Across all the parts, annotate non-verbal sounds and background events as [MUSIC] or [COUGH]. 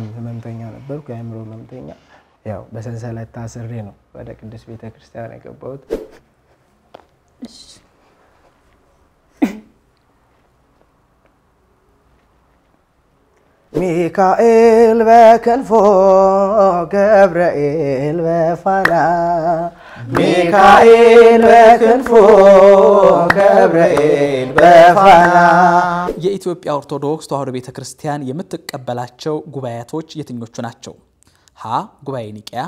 ህመምተኛ ነበርኩ፣ የአእምሮ ህመምተኛ። ያው በሰንሰለት ታስሬ ነው ወደ ቅዱስ ቤተ ክርስቲያን የገባሁት። ሚካኤል በክንፎ ገብርኤል በፋና ሚካኤል በክንፎ ገብርኤል በፋና። የኢትዮጵያ ኦርቶዶክስ ተዋሕዶ ቤተ ክርስቲያን የምትቀበላቸው ጉባኤያቶች የትኞቹ ናቸው? ሀ. ጉባኤ ኒቅያ፣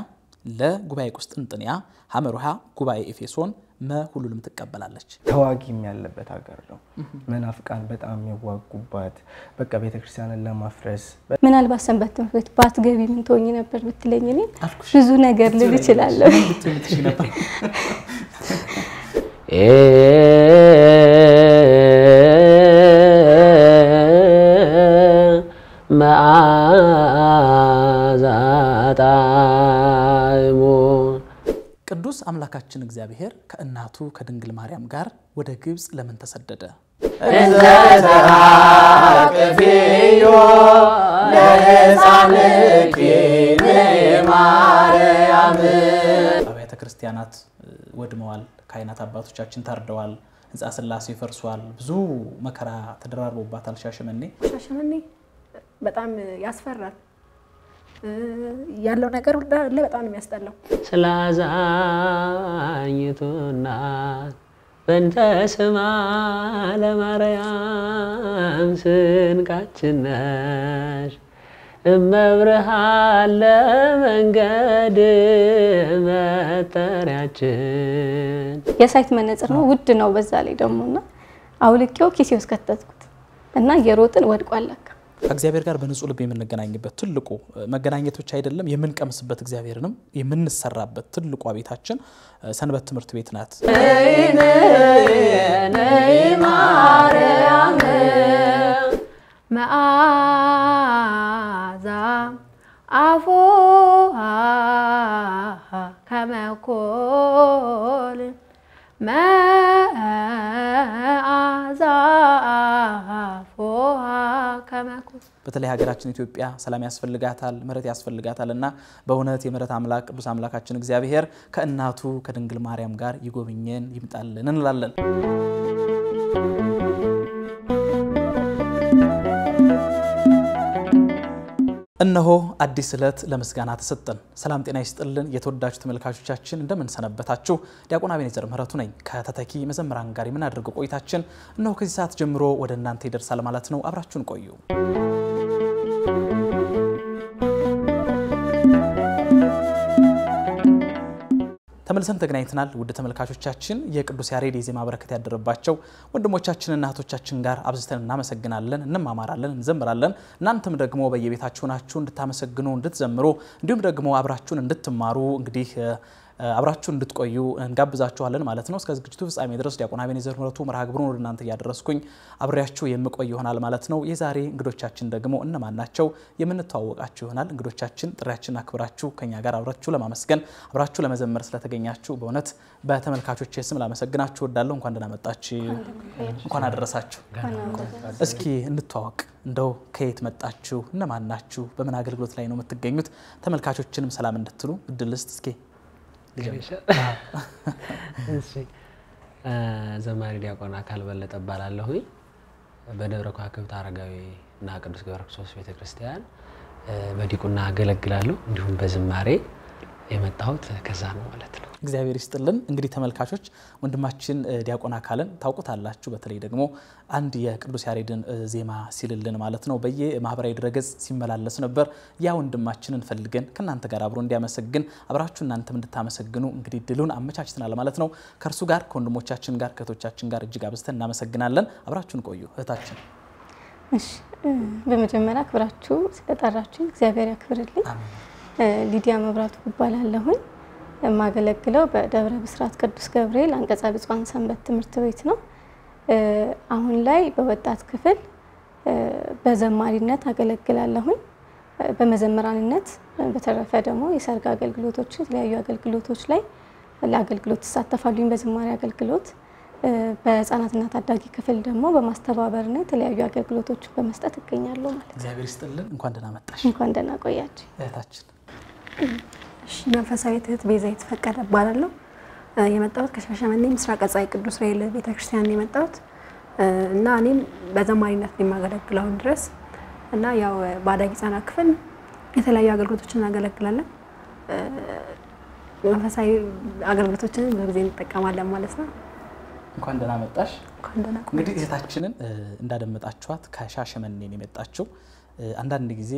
ለ. ጉባኤ ቁስጥንጥንያ፣ ሐመሩሃ ጉባኤ ኤፌሶን፣ መ ሁሉንም ትቀበላለች። ተዋጊም ያለበት ሀገር ነው። መናፍቃን በጣም የሚዋጉባት በቃ ቤተክርስቲያንን ለማፍረስ ምናልባት ሰንበት ትምህርት ቤት ባትገቢ ምን ትሆኚ ነበር ብትለኝ እኔ ብዙ ነገር ልል እችላለሁ። [LAUGHS] መዓዛ ጣዕሙ ቅዱስ አምላካችን እግዚአብሔር ከእናቱ ከድንግል ማርያም ጋር ወደ ግብፅ ለምን ተሰደደ? አብያተ ክርስቲያናት ወድመዋል። ካህናት አባቶቻችን ታርደዋል። ሕንፃ ሥላሴ ፈርሷል። ብዙ መከራ ተደራርቦባታል ሻሸመኔ። ሻሸመኔ በጣም ያስፈራል። ያለው ነገር እንዳለ በጣም ነው የሚያስጠላው። ስላዛኝቱ እናት በእንተ ስማ ለማርያም ስንቃችን ነሽ እመብርሃን ለመንገድ መጠሪያችን የሳይት መነጽር ነው፣ ውድ ነው። በዛ ላይ ደግሞ እና አውልቄው ኪሴ ውስጥ ከተትኩት እና እየሮጥን ወድቋል ለካ። ከእግዚአብሔር ጋር በንጹህ ልብ የምንገናኝበት ትልቁ መገናኘት ብቻ አይደለም፣ የምንቀምስበት እግዚአብሔርንም የምንሰራበት ትልቋ ቤታችን ሰንበት ትምህርት ቤት ናት። መዓዛ አፉሃ ከመኮል መዓዛ አፉሃ በተለይ ሀገራችን ኢትዮጵያ ሰላም ያስፈልጋታል፣ ምሕረት ያስፈልጋታል እና በእውነት የምሕረት አምላክ ቅዱስ አምላካችን እግዚአብሔር ከእናቱ ከድንግል ማርያም ጋር ይጎብኘን ይምጣልን እንላለን። እነሆ አዲስ ዕለት ለምስጋና ተሰጠን። ሰላም ጤና ይስጥልን። የተወዳጁ ተመልካቾቻችን እንደምን ሰነበታችሁ? ዲያቆን አቤኔዘር ምህረቱ ነኝ። ከተተኪ መዘምራን ጋር የምናደርገው ቆይታችን እነሆ ከዚህ ሰዓት ጀምሮ ወደ እናንተ ይደርሳል ማለት ነው። አብራችሁን ቆዩ። ተመልሰን ተገናኝተናል። ውድ ተመልካቾቻችን የቅዱስ ያሬድ የዜማ በረከት ያደረባቸው ወንድሞቻችንና እህቶቻችን ጋር አብዝተን እናመሰግናለን፣ እንማማራለን፣ እንዘምራለን። እናንተም ደግሞ በየቤታችሁ ናችሁ እንድታመሰግኑ እንድትዘምሩ፣ እንዲሁም ደግሞ አብራችሁን እንድትማሩ እንግዲህ አብራችሁን እንድትቆዩ እንጋብዛችኋለን ማለት ነው። እስከ ዝግጅቱ ፍጻሜ ድረስ ዲያቆን አቤኔዘር ምህረቱ መርሃ ግብሩን ወደ እናንተ እያደረስኩኝ አብሬያችሁ የምቆይ ይሆናል ማለት ነው። የዛሬ እንግዶቻችን ደግሞ እነማን ናቸው የምንተዋወቃችሁ ይሆናል። እንግዶቻችን ጥሪያችንን አክብራችሁ ከኛ ጋር አብራችሁ ለማመስገን አብራችሁ ለመዘመር ስለተገኛችሁ በእውነት በተመልካቾች ስም ላመሰግናችሁ እወዳለሁ። እንኳን ደህና መጣችሁ፣ እንኳን አደረሳችሁ። እስኪ እንተዋወቅ። እንደው ከየት መጣችሁ? እነማን ናችሁ? በምን አገልግሎት ላይ ነው የምትገኙት? ተመልካቾችንም ሰላም እንድትሉ እድል እስኪ [LAUGHS] ዘማሪ ዲያቆን አካል በለጠ እባላለሁኝ። በደብረ ከዋክብት አረጋዊ እና ቅዱስ ገብረ ክርስቶስ ቤተክርስቲያን በዲቁና አገለግላለሁ። እንዲሁም በዝማሬ የመጣሁት ከዛ ነው ማለት ነው። እግዚአብሔር ይስጥልን። እንግዲህ ተመልካቾች ወንድማችን ዲያቆን አካልን ታውቁታላችሁ። በተለይ ደግሞ አንድ የቅዱስ ያሬድን ዜማ ሲልልን ማለት ነው በየማህበራዊ ድረገጽ ሲመላለስ ነበር። ያ ወንድማችንን ፈልገን ከእናንተ ጋር አብሮ እንዲያመሰግን አብራችሁ እናንተም እንድታመሰግኑ እንግዲህ ድሉን አመቻችተናል ማለት ነው። ከእርሱ ጋር ከወንድሞቻችን ጋር ከእህቶቻችን ጋር እጅግ አብዝተን እናመሰግናለን። አብራችሁን ቆዩ። እህታችን እሺ፣ በመጀመሪያ አክብራችሁ ስለጠራችሁ እግዚአብሔር ያክብርልኝ። ሊዲያ መብራቱ እባላለሁኝ። የማገለግለው በደብረ ብስራት ቅዱስ ገብርኤል አንቀጸ ብፁዓን ሰንበት ትምህርት ቤት ነው። አሁን ላይ በወጣት ክፍል በዘማሪነት አገለግላለሁኝ፣ በመዘምራንነት በተረፈ ደግሞ የሰርግ አገልግሎቶች፣ የተለያዩ አገልግሎቶች ላይ ለአገልግሎት ትሳተፋሉኝ። በዝማሬ አገልግሎት እ፣ በህፃናትና ታዳጊ ክፍል ደግሞ በማስተባበርና የተለያዩ አገልግሎቶችን በመስጠት እገኛለሁ ማለት ነው። እግዚአብሔር ይስጥልን። እንኳን ደህና መጣሽ እንኳን ደህና ቆያችሁ። እህታችን። እሺ መንፈሳዊት እህት ቤዛዊት ፈቀደ እባላለሁ። የመጣሁት ከሻሸመኔ ምስራቅ ፀሐይ ቅዱስ ራኤል ቤተክርስቲያን የመጣሁት እና እኔም በዘማሪነት ነው የማገለግለው አሁን ድረስ እና ያው በአዳጊ ህጻናት ክፍል የተለያዩ አገልግሎቶችን እናገለግላለን። መንፈሳዊ አገልግሎቶችን ብዙ ጊዜ እንጠቀማለን ማለት ነው። እንኳን ደህና መጣሽ። እንግዲህ እህታችንን እንዳደመጣችኋት ከሻሸመኔ ነው የመጣችው። አንዳንድ ጊዜ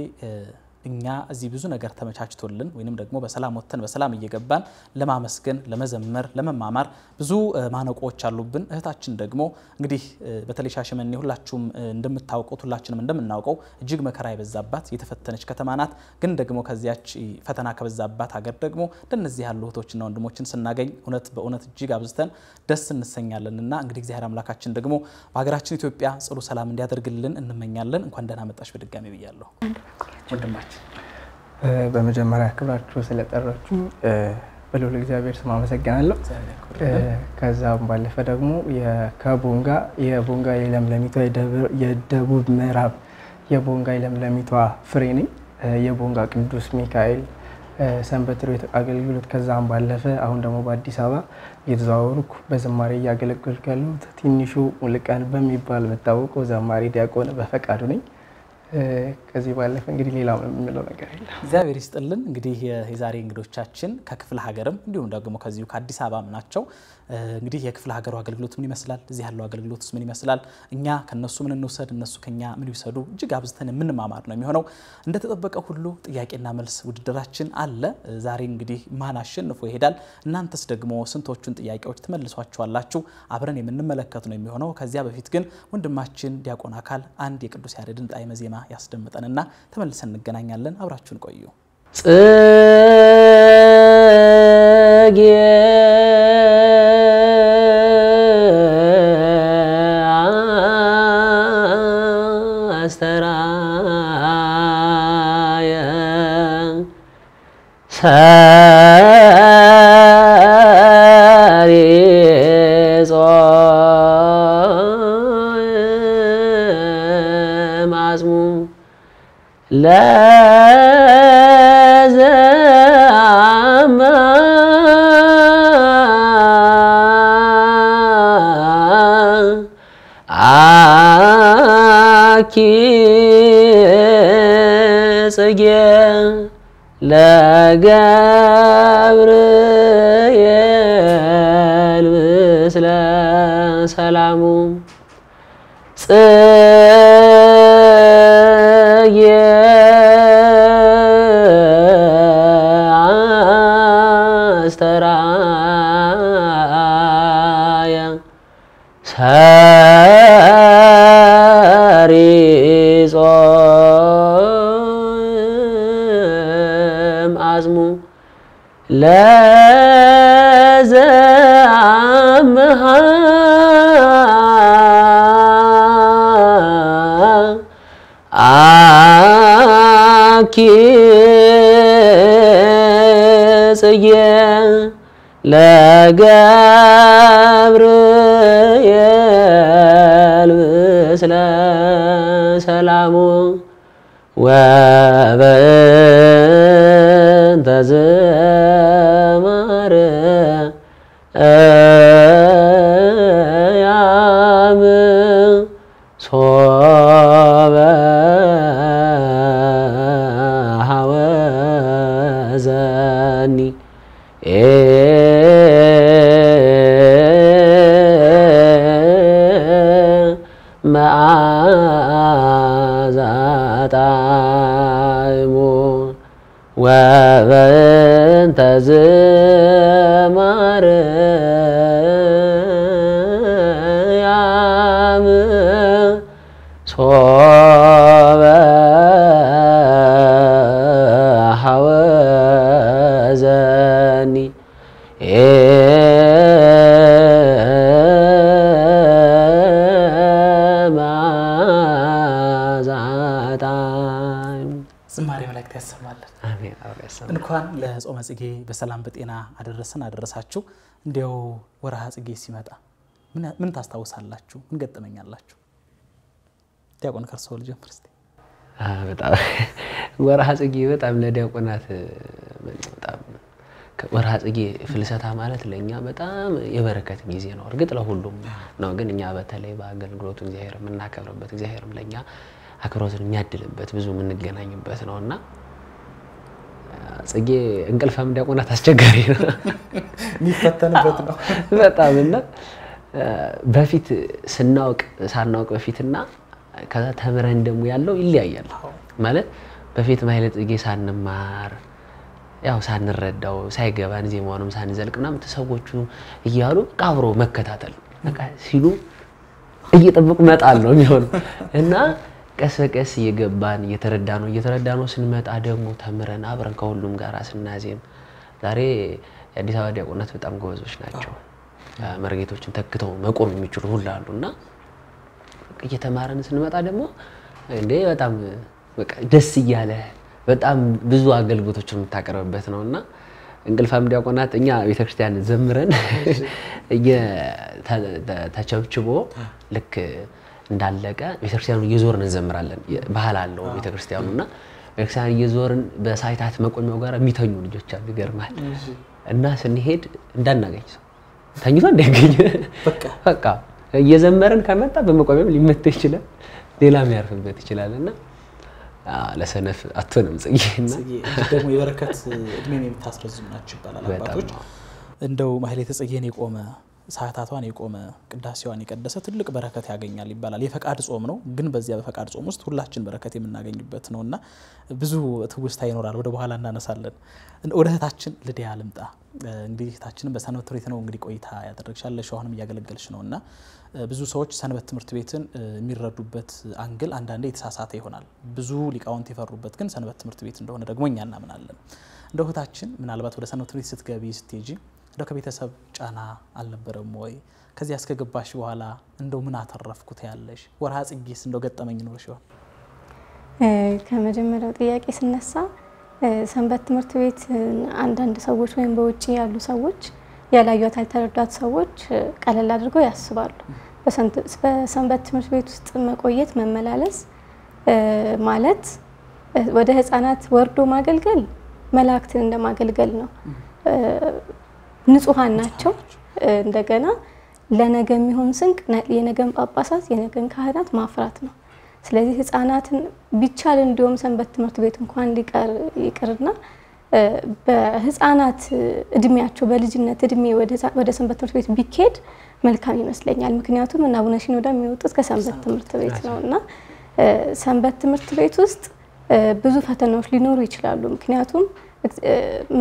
እኛ እዚህ ብዙ ነገር ተመቻችቶልን ወይንም ደግሞ በሰላም ወጥተን በሰላም እየገባን ለማመስገን፣ ለመዘመር፣ ለመማማር ብዙ ማነቆዎች አሉብን። እህታችን ደግሞ እንግዲህ በተለይ ሻሸመኔ ሁላችሁም እንደምታውቁት ሁላችንም እንደምናውቀው እጅግ መከራ የበዛባት የተፈተነች ከተማ ናት። ግን ደግሞ ከዚያች ፈተና ከበዛባት ሀገር ደግሞ እንደነዚህ ያሉ እህቶችና ወንድሞችን ስናገኝ እውነት በእውነት እጅግ አብዝተን ደስ እንሰኛለን እና እንግዲህ እግዚአብሔር አምላካችን ደግሞ በሀገራችን ኢትዮጵያ ጽሉ ሰላም እንዲያደርግልን እንመኛለን። እንኳን ደህና መጣሽ በድጋሚ ብያለሁ ወንድማችን። በመጀመሪያ ክብራችሁ ስለጠራችሁ በልዑል እግዚአብሔር ስም አመሰግናለሁ። ከዛም ባለፈ ደግሞ ከቦንጋ የቦንጋ የለምለሚቷ የደቡብ ምዕራብ የቦንጋ የለምለሚቷ ፍሬ ነኝ። የቦንጋ ቅዱስ ሚካኤል ሰንበት ቤት አገልግሎት ከዛም ባለፈ አሁን ደግሞ በአዲስ አበባ እየተዘዋወርኩ በዝማሬ እያገለገልኩ ያለሁት ትንሹ ሙልቀን በሚባል የምታወቀው ዘማሪ ዲያቆን በፈቃዱ ነኝ። ከዚህ ባለፈ እንግዲህ ሌላ የምለው ነገር የለም። እግዚአብሔር ይስጥልን። እንግዲህ የዛሬ እንግዶቻችን ከክፍለ ሀገርም እንዲሁም ደግሞ ከዚሁ ከአዲስ አበባም ናቸው። እንግዲህ የክፍለ ሀገሩ አገልግሎት ምን ይመስላል? እዚህ ያለው አገልግሎትስ ምን ይመስላል? እኛ ከነሱ ምን እንውሰድ፣ እነሱ ከኛ ምን ይውሰዱ? እጅግ አብዝተን የምንማማር ነው የሚሆነው። እንደተጠበቀ ሁሉ ጥያቄና መልስ ውድድራችን አለ። ዛሬ እንግዲህ ማን አሸንፎ ይሄዳል? እናንተስ ደግሞ ስንቶቹን ጥያቄዎች ትመልሷቸዋላችሁ? አብረን የምንመለከት ነው የሚሆነው። ከዚያ በፊት ግን ወንድማችን ዲያቆን አካል አንድ የቅዱስ ያሬድን ጣዕመ ዜማ ያስደምጠንና ተመልሰን እንገናኛለን። አብራችሁን ቆዩ። ጽጌ ሰሪጾ ማዝሙ ለዘማ ጣዕሙ ዝማሬ መላእክት ያሰማለን። እንኳን ለጾመ ጽጌ በሰላም በጤና አደረሰን አደረሳችሁ። እንዲያው ወርሃ ጽጌ ሲመጣ ምን- ታስታውሳላችሁ? ምን ገጠመኛላችሁ? ዲያቆን ከርሰው ልጀምር እስቲ። አ፣ በጣም [LAUGHS] ወርሃ ጽጌ በጣም ለዲያቆናት በጣም ወርሃ ጽጌ ፍልሰታ ማለት ለእኛ በጣም የበረከት ጊዜ ነው። እርግጥ ለሁሉም ነው፣ ግን እኛ በተለይ በአገልግሎቱ እግዚአብሔር የምናከብርበት እግዚአብሔርም ለእኛ አክብሮትን የሚያድልበት ብዙ የምንገናኝበት ነው እና ጽጌ እንቅልፋም ዲያቆናት አስቸጋሪ ነው የሚፈተንበት ነው። [LAUGHS] በጣም እና በፊት ስናውቅ ሳናውቅ በፊትና ከዛ ተምረን ደግሞ ያለው ይለያያል። ማለት በፊት ማህሌተ ጽጌ ሳንማር ያው ሳንረዳው ሳይገባን ዜማውንም ሳንዘልቅ ምናምን ሰዎቹ እያሉ አብሮ መከታተል በቃ ሲሉ እየጠበቁ መጣል ነው የሚሆነው እና ቀስ በቀስ እየገባን እየተረዳ ነው እየተረዳ ነው ስንመጣ ደግሞ ተምረን አብረን ከሁሉም ጋር ስናዜም ዛሬ የአዲስ አበባ ዲያቆናት በጣም ጎበዞች ናቸው። መርጌቶችን ተክተው መቆም የሚችሉ ሁሉ አሉ እና እየተማረን ስንመጣ ደግሞ እንዴ በጣም ደስ እያለ በጣም ብዙ አገልግሎቶችን የምታቀርብበት ነው እና እንቅልፋም ዲያቆናት እኛ ቤተክርስቲያን ዘምረን ተቸብችቦ ልክ እንዳለቀ ቤተክርስቲያኑ እየዞርን እንዘምራለን። ባህል አለው ቤተክርስቲያኑ እና ቤተክርስቲያን እየዞርን በሳይታት መቆሚያው ጋር የሚተኙ ልጆች አሉ። ይገርማል። እና ስንሄድ እንዳናገኝ ሰው ተኝቶ እንዳያገኝ [LAUGHS] በቃ እየዘመርን ከመጣ በመቆሚያም ሊመታ ይችላል፣ ሌላም ያርፍበት ይችላል እና ለሰነፍ አትሆንም ጽጌና ደግሞ የበረከት እድሜን የምታስረዝም ናቸው ይባላል አባቶች። እንደው ማህሌተ ጽጌን የቆመ ሰዓታቷን የቆመ ቅዳሴዋን የቀደሰ ትልቅ በረከት ያገኛል ይባላል። የፈቃድ ጾም ነው፣ ግን በዚያ በፈቃድ ጾም ውስጥ ሁላችን በረከት የምናገኝበት ነው እና ብዙ ትውስታ ይኖራል። ወደ በኋላ እናነሳለን። ወደ እህታችን ልዲያ ልምጣ። እንግዲህ እህታችንን በሰንበት ትምህርት ቤት ነው እንግዲህ ቆይታ ያደረግሻለሽ፣ አሁንም እያገለገልሽ ነው እና ብዙ ሰዎች ሰንበት ትምህርት ቤትን የሚረዱበት angle አንዳንዴ የተሳሳተ ይሆናል። ብዙ ሊቃውንት የፈሩበት ግን ሰንበት ትምህርት ቤት እንደሆነ ደግሞ እኛ እናምናለን። እንደ እህታችን ምናልባት ወደ ሰንበት ትምህርት ቤት ስትገቢ ስትሄጂ እንደው ከቤተሰብ ጫና አልነበረም ወይ? ከዚያ እስከገባሽ በኋላ እንደው ምን አተረፍኩት ያለሽ? ወርሃ ጽጌስ እንደው ገጠመኝ ኖርሽ ይሆን? ከመጀመሪያው ጥያቄ ስነሳ ሰንበት ትምህርት ቤት አንዳንድ ሰዎች ወይም በውጭ ያሉ ሰዎች ያላዩት ያልተረዷት ሰዎች ቀለል አድርገው ያስባሉ። በሰንበት ትምህርት ቤት ውስጥ መቆየት መመላለስ ማለት ወደ ሕፃናት ወርዶ ማገልገል መላእክትን እንደማገልገል ነው። ንጹሐን ናቸው። እንደገና ለነገ የሚሆን ስንቅ የነገን ጳጳሳት የነገን ካህናት ማፍራት ነው። ስለዚህ ሕፃናትን ቢቻል እንዲሁም ሰንበት ትምህርት ቤት እንኳን ሊቀር ይቅርና በህፃናት እድሜያቸው በልጅነት እድሜ ወደ ሰንበት ትምህርት ቤት ቢካሄድ መልካም ይመስለኛል። ምክንያቱም እና አቡነ ሽኖዳ የሚወጡት ከሰንበት ትምህርት ቤት ነው እና ሰንበት ትምህርት ቤት ውስጥ ብዙ ፈተናዎች ሊኖሩ ይችላሉ። ምክንያቱም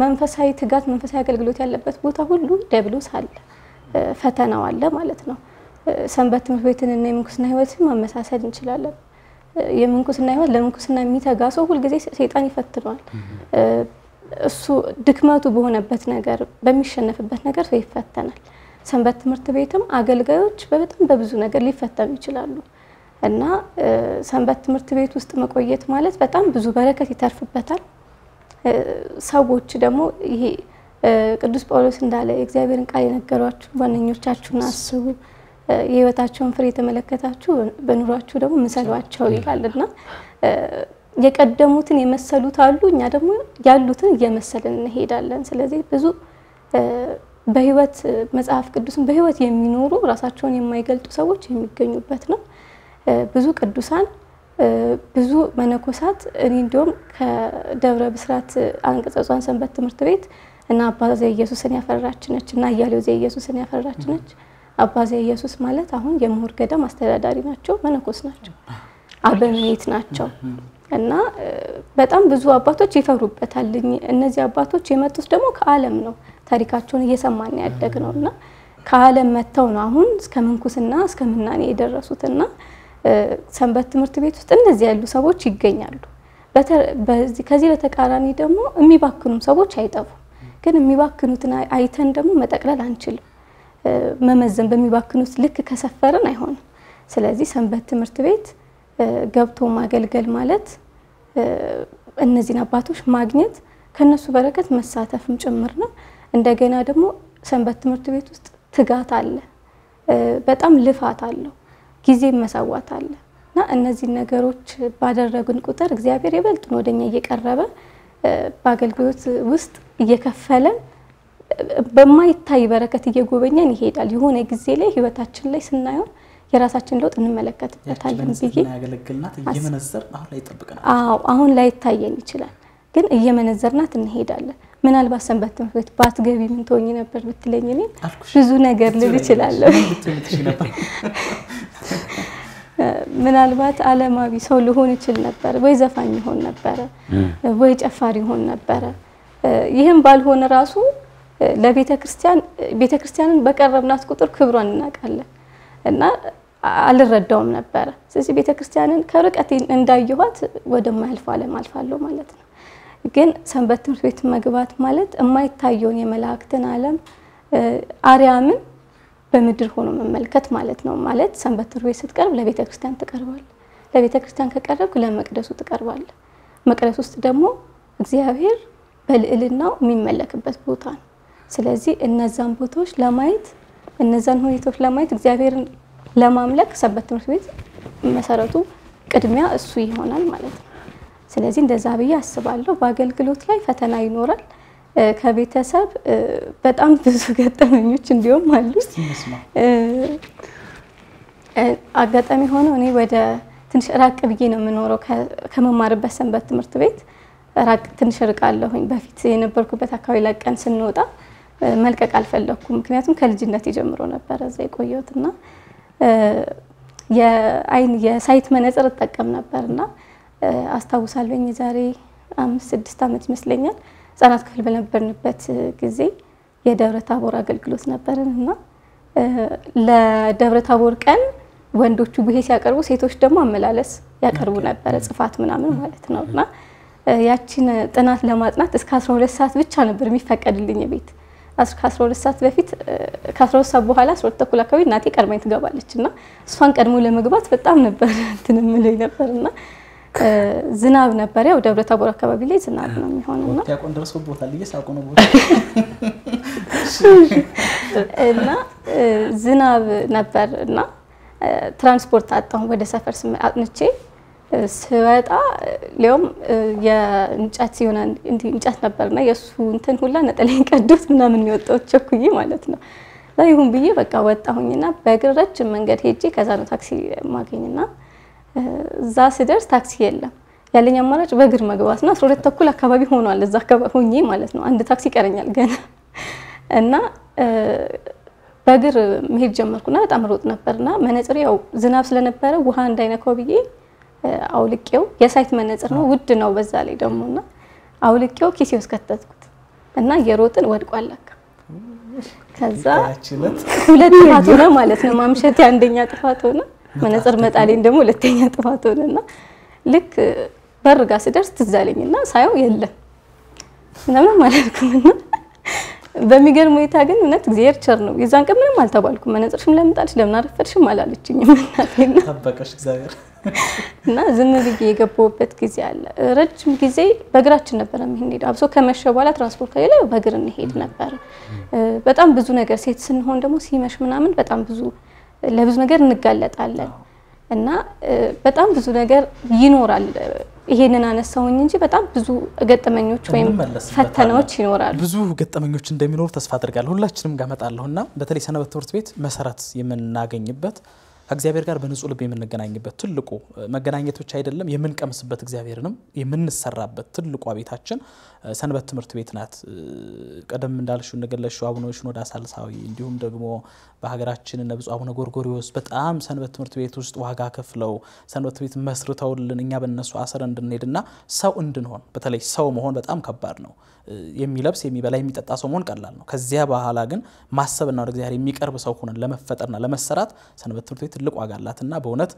መንፈሳዊ ትጋት፣ መንፈሳዊ አገልግሎት ያለበት ቦታ ሁሉ ዲያብሎስ አለ፣ ፈተናው አለ ማለት ነው። ሰንበት ትምህርት ቤትን እና የምንኩስና ህይወትን ማመሳሰል እንችላለን። የምንኩስና ህይወት ለምንኩስና የሚተጋ ሰው ሁልጊዜ ሰይጣን ይፈትነዋል። እሱ ድክመቱ በሆነበት ነገር በሚሸነፍበት ነገር ሰው ይፈተናል። ሰንበት ትምህርት ቤትም አገልጋዮች በጣም በብዙ ነገር ሊፈተኑ ይችላሉ እና ሰንበት ትምህርት ቤት ውስጥ መቆየት ማለት በጣም ብዙ በረከት ይተርፍበታል። ሰዎች ደግሞ ይሄ ቅዱስ ጳውሎስ እንዳለ የእግዚአብሔርን ቃል የነገሯችሁ ዋነኞቻችሁን አስቡ፣ የህይወታቸውን ፍሬ የተመለከታችሁ በኑሯችሁ ደግሞ ምሰሏቸው ይላል እና የቀደሙትን የመሰሉት አሉ፣ እኛ ደግሞ ያሉትን እየመሰልን እንሄዳለን። ስለዚህ ብዙ በህይወት መጽሐፍ ቅዱስን በህይወት የሚኖሩ ራሳቸውን የማይገልጡ ሰዎች የሚገኙበት ነው። ብዙ ቅዱሳን፣ ብዙ መነኮሳት እኔ እንዲሁም ከደብረ ብስራት አንቀጸጿን ሰንበት ትምህርት ቤት እና አባ ዘኢየሱስን ያፈራች ነች እና እያሌው ዘኢየሱስን ያፈራች ነች። አባ ዘኢየሱስ ማለት አሁን የምሁር ገዳም አስተዳዳሪ ናቸው፣ መነኮስ ናቸው፣ አበምኔት ናቸው። እና በጣም ብዙ አባቶች ይፈሩበታል። እነዚህ አባቶች የመጡት ደግሞ ከዓለም ነው። ታሪካቸውን እየሰማን ያደግ ነው እና ከዓለም መጥተው ነው አሁን እስከ ምንኩስና እስከ ምናኔ የደረሱት እና ሰንበት ትምህርት ቤት ውስጥ እንደዚህ ያሉ ሰዎች ይገኛሉ። ከዚህ በተቃራኒ ደግሞ የሚባክኑም ሰዎች አይጠፉም። ግን የሚባክኑትን አይተን ደግሞ መጠቅለል አንችልም። መመዘን በሚባክኑት ልክ ከሰፈርን አይሆንም። ስለዚህ ሰንበት ትምህርት ቤት ገብቶ ማገልገል ማለት እነዚህን አባቶች ማግኘት ከነሱ በረከት መሳተፍም ጭምር ነው። እንደገና ደግሞ ሰንበት ትምህርት ቤት ውስጥ ትጋት አለ። በጣም ልፋት አለው፣ ጊዜ መሰዋት አለ እና እነዚህ ነገሮች ባደረግን ቁጥር እግዚአብሔር የበልጡን ወደኛ እየቀረበ በአገልግሎት ውስጥ እየከፈለን በማይታይ በረከት እየጎበኘን ይሄዳል። የሆነ ጊዜ ላይ ህይወታችን ላይ ስናየው የራሳችን ለውጥ እንመለከትበታለን ብዬ አዎ አሁን ላይ ይታየን ይችላል፣ ግን እየመነዘርናት እንሄዳለን። ምናልባት ሰንበት ትምህርት ቤት ባትገቢ ምን ትሆኚ ነበር ብትለኝ እኔ ብዙ ነገር ልል እችላለሁ። ምናልባት ዓለማዊ ሰው ልሆን እችል ነበረ፣ ወይ ዘፋኝ ይሆን ነበረ፣ ወይ ጨፋሪ ይሆን ነበረ። ይህም ባልሆነ ራሱ ለቤተ ክርስቲያን ቤተ ክርስቲያንን በቀረብናት ቁጥር ክብሯን እናውቃለን እና አልረዳውም ነበረ። ስለዚህ ቤተ ክርስቲያንን ከርቀት እንዳየኋት ወደማያልፈው ዓለም አልፋለሁ ማለት ነው። ግን ሰንበት ትምህርት ቤት መግባት ማለት የማይታየውን የመላእክትን ዓለም አርያምን በምድር ሆኖ መመልከት ማለት ነው። ማለት ሰንበት ትምህርት ቤት ስትቀርብ ለቤተ ክርስቲያን ትቀርባል። ለቤተ ክርስቲያን ከቀረብክ ለመቅደሱ ትቀርባል። መቅደስ ውስጥ ደግሞ እግዚአብሔር በልዕልናው የሚመለክበት ቦታ ነው። ስለዚህ እነዛን ቦታዎች ለማየት እነዛን ሁኔታዎች ለማየት እግዚአብሔርን ለማምለክ ሰንበት ትምህርት ቤት መሰረቱ ቅድሚያ እሱ ይሆናል ማለት ነው። ስለዚህ እንደዛ ብዬ አስባለሁ። በአገልግሎት ላይ ፈተና ይኖራል። ከቤተሰብ በጣም ብዙ [LAUGHS] ገጠመኞች እንዲሁም አሉ። አጋጣሚ ሆነው እኔ ወደ ትንሽ ራቅ ብዬ ነው የምኖረው ከመማርበት ሰንበት ትምህርት ቤት ራቅ ትንሽ ርቃለሁኝ። በፊት የነበርኩበት አካባቢ ለቀን ስንወጣ መልቀቅ አልፈለኩም። ምክንያቱም ከልጅነት ጀምሮ ነበረ እዛ የቆየሁት እና የአይን የሳይት መነጽር እጠቀም ነበር እና አስታውሳለኝ የዛሬ አምስት ስድስት ዓመት ይመስለኛል ህጻናት ክፍል በነበርንበት ጊዜ የደብረ ታቦር አገልግሎት ነበርን እና ለደብረ ታቦር ቀን ወንዶቹ ቡሄ ሲያቀርቡ ሴቶች ደግሞ አመላለስ ያቀርቡ ነበረ፣ ጽፋት ምናምን ማለት ነው እና ያቺን ጥናት ለማጥናት እስከ 12 ሰዓት ብቻ ነበር የሚፈቀድልኝ ቤት ከ12 ሰዓት በፊት ከ12 ሰዓት በኋላ 12 ተኩል አካባቢ እናቴ ቀድማኝ ትገባለች እና እሷን ቀድሞ ለመግባት በጣም ነበር [LAUGHS] እንትን የምለኝ ነበር እና ዝናብ ነበር። ያው ደብረ ታቦር አካባቢ ላይ ዝናብ ነው የሚሆነውና ዲያቆን ደርሶበታል እየሳቁ ነው ቦታ እና ዝናብ ነበር እና ትራንስፖርት አጣሁ። ወደ ሰፈር አጥንቼ ስወጣ ሊያውም የእንጨት የሆነ እንጨት ነበርና የእሱ እንትን ሁላ ነጠላዬን ቀዶት ምናምን የወጣሁት ቸኩዬ ማለት ነው። ይሁን ብዬ በቃ ወጣሁኝና በእግር ረጅም መንገድ ሄጄ ከዛ ነው ታክሲ ማገኝና እዛ ስደርስ ታክሲ የለም። ያለኝ አማራጭ በእግር መግባት ነው። አስራ ሁለት ተኩል አካባቢ ሆኗል እዛ አካባቢ ሆኜ ማለት ነው። አንድ ታክሲ ይቀረኛል ገና እና በእግር መሄድ ጀመርኩና በጣም ሮጥ ነበርና መነጽሬ ያው ዝናብ ስለነበረ ውሃ እንዳይነካው ብዬ አውልቄው የሳይት መነጽር ነው ውድ ነው በዛ ላይ ደግሞ እና አውልቄው ኪሴ ውስጥ ከተትኩት እና እየሮጥን ወድቋል ከዛ ሁለት ጥፋት ሆነ ማለት ነው። ማምሸቴ አንደኛ ጥፋት ሆነ፣ መነጽር መጣሌን ደግሞ ሁለተኛ ጥፋት ሆነ እና ልክ በር ጋ ስደርስ ትዝ አለኝና ሳየው የለም ምናምን አላልኩምና በሚገርም ሁኔታ ግን እውነት እግዚአብሔር ቸር ነው። የዛን ቀን ምንም አልተባልኩም። መነጽርሽም ለምን ጣልሽ ለምን አረፈድሽም አላለችኝም [LAUGHS] እናቴና ጠበቀሽ እግዚአብሔር እና ዝም ብዬ የገባሁበት ጊዜ አለ። ረጅም ጊዜ በእግራችን ነበረ የምንሄድ። አብሶ ከመሸ በኋላ ትራንስፖርት ከሌለ በእግር እንሄድ ነበረ። በጣም ብዙ ነገር ሴት ስንሆን ደግሞ ሲመሽ ምናምን በጣም ብዙ ለብዙ ነገር እንጋለጣለን እና በጣም ብዙ ነገር ይኖራል። ይሄንን አነሳውኝ እንጂ በጣም ብዙ ገጠመኞች ወይም ፈተናዎች ይኖራሉ። ብዙ ገጠመኞች እንደሚኖሩ ተስፋ አድርጋለሁ። ሁላችንም ጋር እመጣለሁ እና በተለይ ሰንበት ትምህርት ቤት መሰረት የምናገኝበት ከእግዚአብሔር ጋር በንጹህ ልብ የምንገናኝበት ትልቁ መገናኘት ብቻ አይደለም፣ የምንቀምስበት እግዚአብሔርንም የምንሰራበት ትልቋ ቤታችን ሰንበት ትምህርት ቤት ናት። ቀደም እንዳልሽው እንደገለሽው አቡነ ሽኖዳ ሳልሳዊ እንዲሁም ደግሞ በሀገራችን እነ አቡነ ጎርጎሪዎስ በጣም ሰንበት ትምህርት ቤት ውስጥ ዋጋ ከፍለው ሰንበት ቤት መስርተውልን እኛ በእነሱ አስረ እንድንሄድና ሰው እንድንሆን በተለይ ሰው መሆን በጣም ከባድ ነው። የሚለብስ የሚበላ የሚጠጣ ሰው መሆን ቀላል ነው። ከዚያ በኋላ ግን ማሰብና ወደ እግዚአብሔር የሚቀርብ ሰው ሆነን ለመፈጠርና ለመሰራት ሰንበት ትምህርት ቤት ትልቅ ዋጋ አላትና በእውነት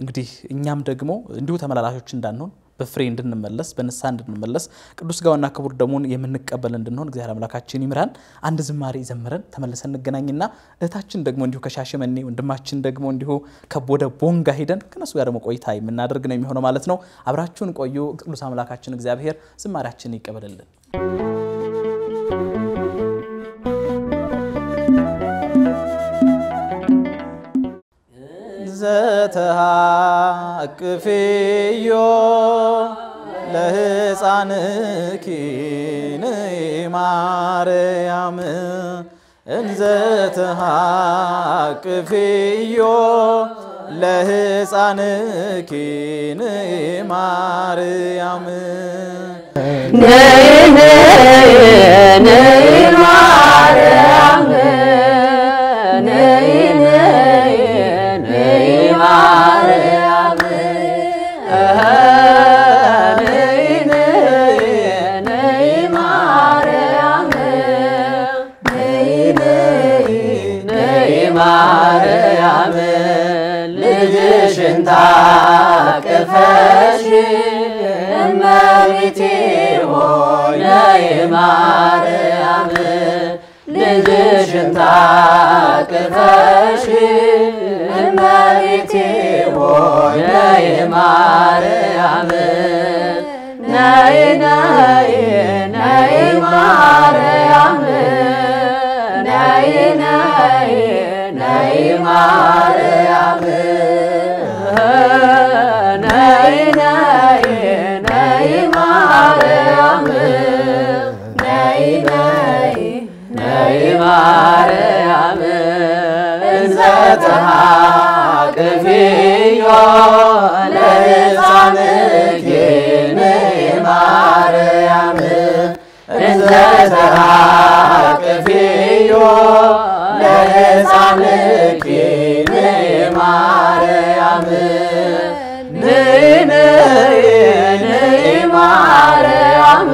እንግዲህ እኛም ደግሞ እንዲሁ ተመላላሾች እንዳንሆን በፍሬ እንድንመለስ በንስሐ እንድንመለስ ቅዱስ ሥጋውና ክቡር ደሙን የምንቀበል እንድንሆን እግዚአብሔር አምላካችን ይምራን። አንድ ዝማሬ ዘምረን ተመልሰን እንገናኝና እህታችን ደግሞ እንዲሁ ከሻሸመኔ ወንድማችን ደግሞ እንዲሁ ወደ ቦንጋ ሄደን ከነሱ ጋር ደግሞ ቆይታ የምናደርግ ነው የሚሆነው ማለት ነው። አብራችሁን ቆዩ። ቅዱስ አምላካችን እግዚአብሔር ዝማሬያችን ይቀበልልን። እንዘተሃቅፍዮ ለሕፃንኪ ነይ ማርያም እንዘተሃቅፍዮ ለሕፃንኪ ነይ ማርያም። ነይ ነይ ነይ ማርያም ማርያም ነይ ታቅፈሽ እመቤቴ ሆይ ነይ ማርያም ልጅሽን ታቅፈሽ እመቤቴ ሆይ ነይ ማርያም ነይ ነይ ነይ ማርያም ነይ ነይ ነይ ማርያም ነይ ነይ ማርያም እንዘ ተሃቅፍዮ ለሕፃንኪ ማርያም እንዘ ተሃቅፍዮ ለሕፃንኪ ማርያም ነይ ነይ ማርያም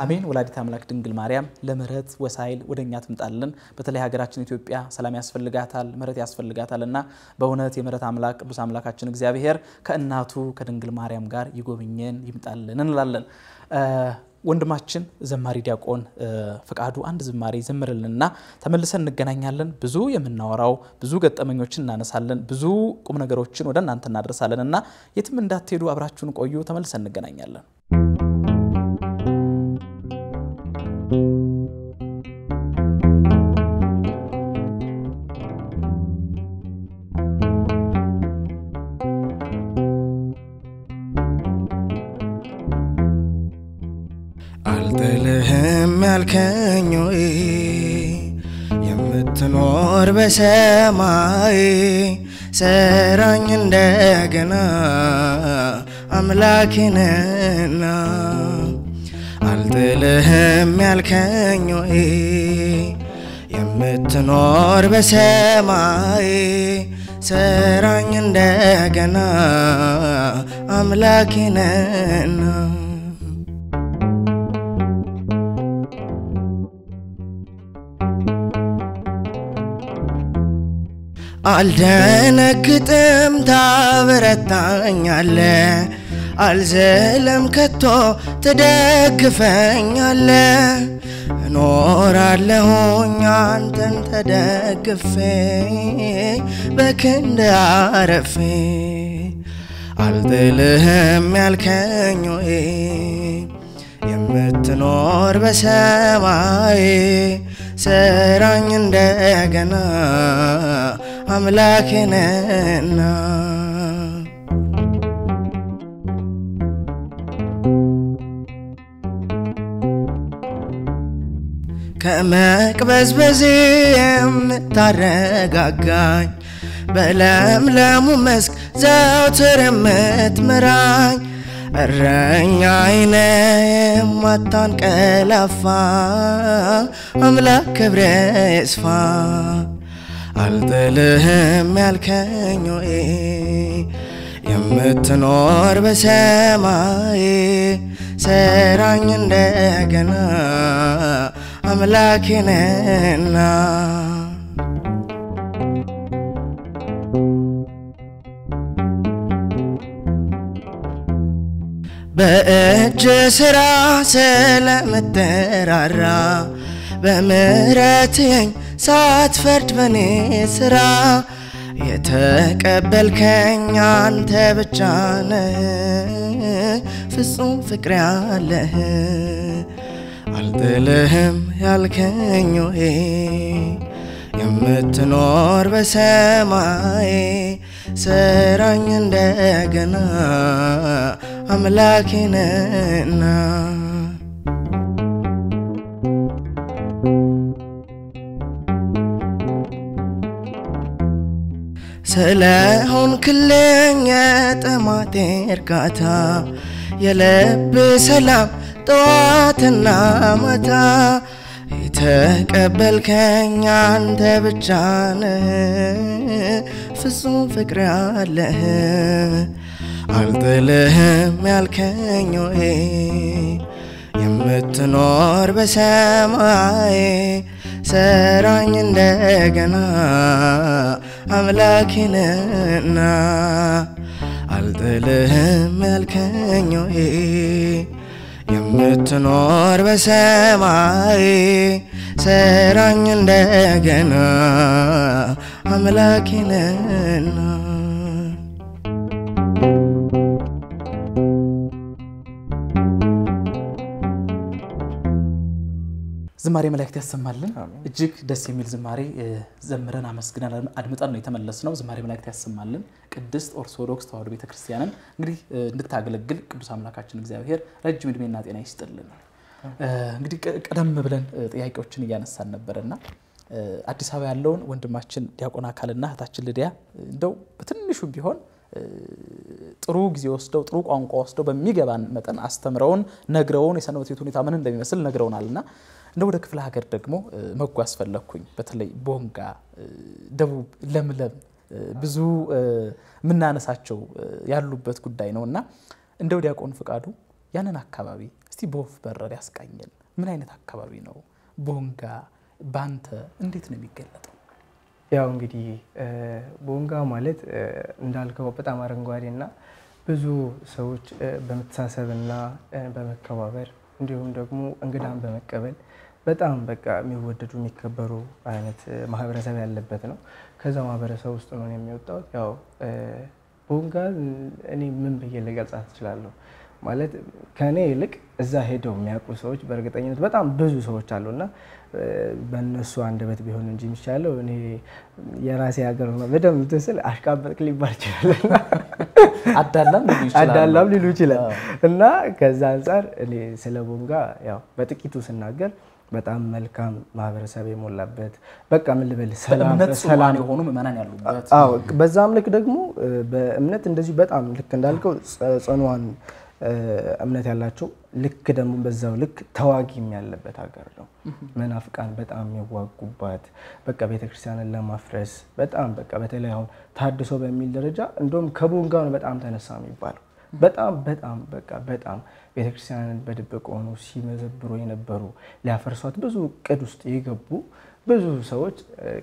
አሜን። ወላዲት አምላክ ድንግል ማርያም ለምህረት ወሳይል ወደ እኛ ትምጣልን። በተለይ ሀገራችን ኢትዮጵያ ሰላም ያስፈልጋታል፣ ምህረት ያስፈልጋታል እና በእውነት የምህረት አምላክ ቅዱስ አምላካችን እግዚአብሔር ከእናቱ ከድንግል ማርያም ጋር ይጎብኘን ይምጣልን እንላለን። ወንድማችን ዘማሪ ዲያቆን ፍቃዱ አንድ ዝማሬ ዘምርልንና ተመልሰን እንገናኛለን። ብዙ የምናወራው ብዙ ገጠመኞችን እናነሳለን፣ ብዙ ቁም ነገሮችን ወደ እናንተ እናደርሳለን እና የትም እንዳትሄዱ አብራችሁን ቆዩ። ተመልሰን እንገናኛለን። ያልከኝ ወይ የምትኖር በሰማይ ሰራኝ እንደገና አምላኬንና አልጥልህም ያልከኝ ወይ የምትኖር በሰማይ ሰራኝ እንደገና አምላኬንና አልደነግጥም ታበረታኛለ አልዘለም ከቶ ትደግፈኛለ እኖራለሁኝ አንተን ተደግፌ በክንድ አረፌ። አልጥልህም ያልከኝ ወይ የምትኖር በሰማይ ሰራኝ እንደገና አምላኬንና ከመቅበዝበዜ የምታረጋጋኝ በለምለሙ መስክ ዘውትር የምትምራኝ እረኛዬ የማታንቀላፋ አምላክ ክብረ ይስፋ አልጥልህም ያልከኝ ወይ የምትኖር በሰማይ ሰራኝ እንደገና አምላኬንና በእጅ ስራ ስለምትራራ በምሕረትህ ሳትፈርድ በኔ ስራ የተቀበልከኝ አንተ ብቻ ነህ። ፍጹም ፍቅር ያለህ አልጥልህም ያልከኝ ሆይ የምትኖር በሰማይ ስራኝ እንደገና አምላኬ ነህና ስለሆንክልኝ የጥማቴ እርካታ የልብ ሰላም ጠዋትና ማታ የተቀበልከኝ አንተ ብቻ ነህ ፍጹም ፍቅር ያለህ አልጥልህም ያልከኝ ሆይ የምትኖር በሰማይ ሰራኝ እንደገና አምላኬ ነህና አልጥልህም ያልከኝ የምትኖር በሰማይ ሰራኝ እንደገና አምላኬ ዝማሬ መላእክት ያሰማልን። እጅግ ደስ የሚል ዝማሬ ዘምረን አመስግነን አድምጠን ነው የተመለስ ነው። ዝማሬ መላእክት ያሰማልን። ቅድስት ኦርቶዶክስ ተዋሕዶ ቤተክርስቲያንን እንግዲህ እንድታገለግል ቅዱስ አምላካችን እግዚአብሔር ረጅም እድሜና ጤና ይስጥልን። እንግዲህ ቀደም ብለን ጥያቄዎችን እያነሳን ነበረና አዲስ አበባ ያለውን ወንድማችን ዲያቆን አካልና እህታችን ልዲያ እንደው በትንሹ ቢሆን ጥሩ ጊዜ ወስደው ጥሩ ቋንቋ ወስደው በሚገባን መጠን አስተምረውን ነግረውን የሰንበት ቤት ሁኔታ ምን እንደሚመስል ነግረውናልና እንደ ወደ ክፍለ ሀገር ደግሞ መጓዝ ፈለግኩኝ። በተለይ ቦንጋ፣ ደቡብ ለምለም ብዙ የምናነሳቸው ያሉበት ጉዳይ ነው እና እንደው ዲያቆን ፍቃዱ ያንን አካባቢ እስቲ በወፍ በረር ያስቃኘን። ምን አይነት አካባቢ ነው ቦንጋ? ባንተ እንዴት ነው የሚገለጠው? ያው እንግዲህ ቦንጋ ማለት እንዳልከው በጣም አረንጓዴና ብዙ ሰዎች በመተሳሰብና በመከባበር እንዲሁም ደግሞ እንግዳን በመቀበል በጣም በቃ የሚወደዱ የሚከበሩ አይነት ማህበረሰብ ያለበት ነው። ከዛ ማህበረሰብ ውስጥ ነው የሚወጣው። ያው ቦንጋ እኔ ምን ብዬ ልገልጻት እችላለሁ? ማለት ከእኔ ይልቅ እዛ ሄደው የሚያውቁ ሰዎች በእርግጠኝነት በጣም ብዙ ሰዎች አሉና በእነሱ አንደበት ቢሆን እንጂ የሚቻለው እኔ የራሴ ሀገር ነው በደንብ ትስል አሽቃበጥክ ሊባል ይችላል አዳላም ሊሉ ይችላል እና ከዛ አንጻር እኔ ስለ ቦንጋ ያው በጥቂቱ ስናገር በጣም መልካም ማህበረሰብ የሞላበት በቃ ምን ልበል ሰላም የሆኑ ምዕመናን ያሉበት አዎ በዛም ልክ ደግሞ በእምነት እንደዚሁ በጣም ልክ እንዳልከው ጽኑዋን እምነት ያላቸው ልክ ደግሞ በዛው ልክ ተዋጊም ያለበት ሀገር ነው። መናፍቃን በጣም የሚዋጉባት በቃ ቤተክርስቲያንን ለማፍረስ በጣም በቃ በተለይ አሁን ታድሶ በሚል ደረጃ እንደውም ከቦንጋ ነው በጣም ተነሳ የሚባለው በጣም በጣም በቃ በጣም ቤተክርስቲያንን በድብቅ ሆኖ ሲመዘብሩ የነበሩ ሊያፈርሷት ብዙ እቅድ ውስጥ የገቡ ብዙ ሰዎች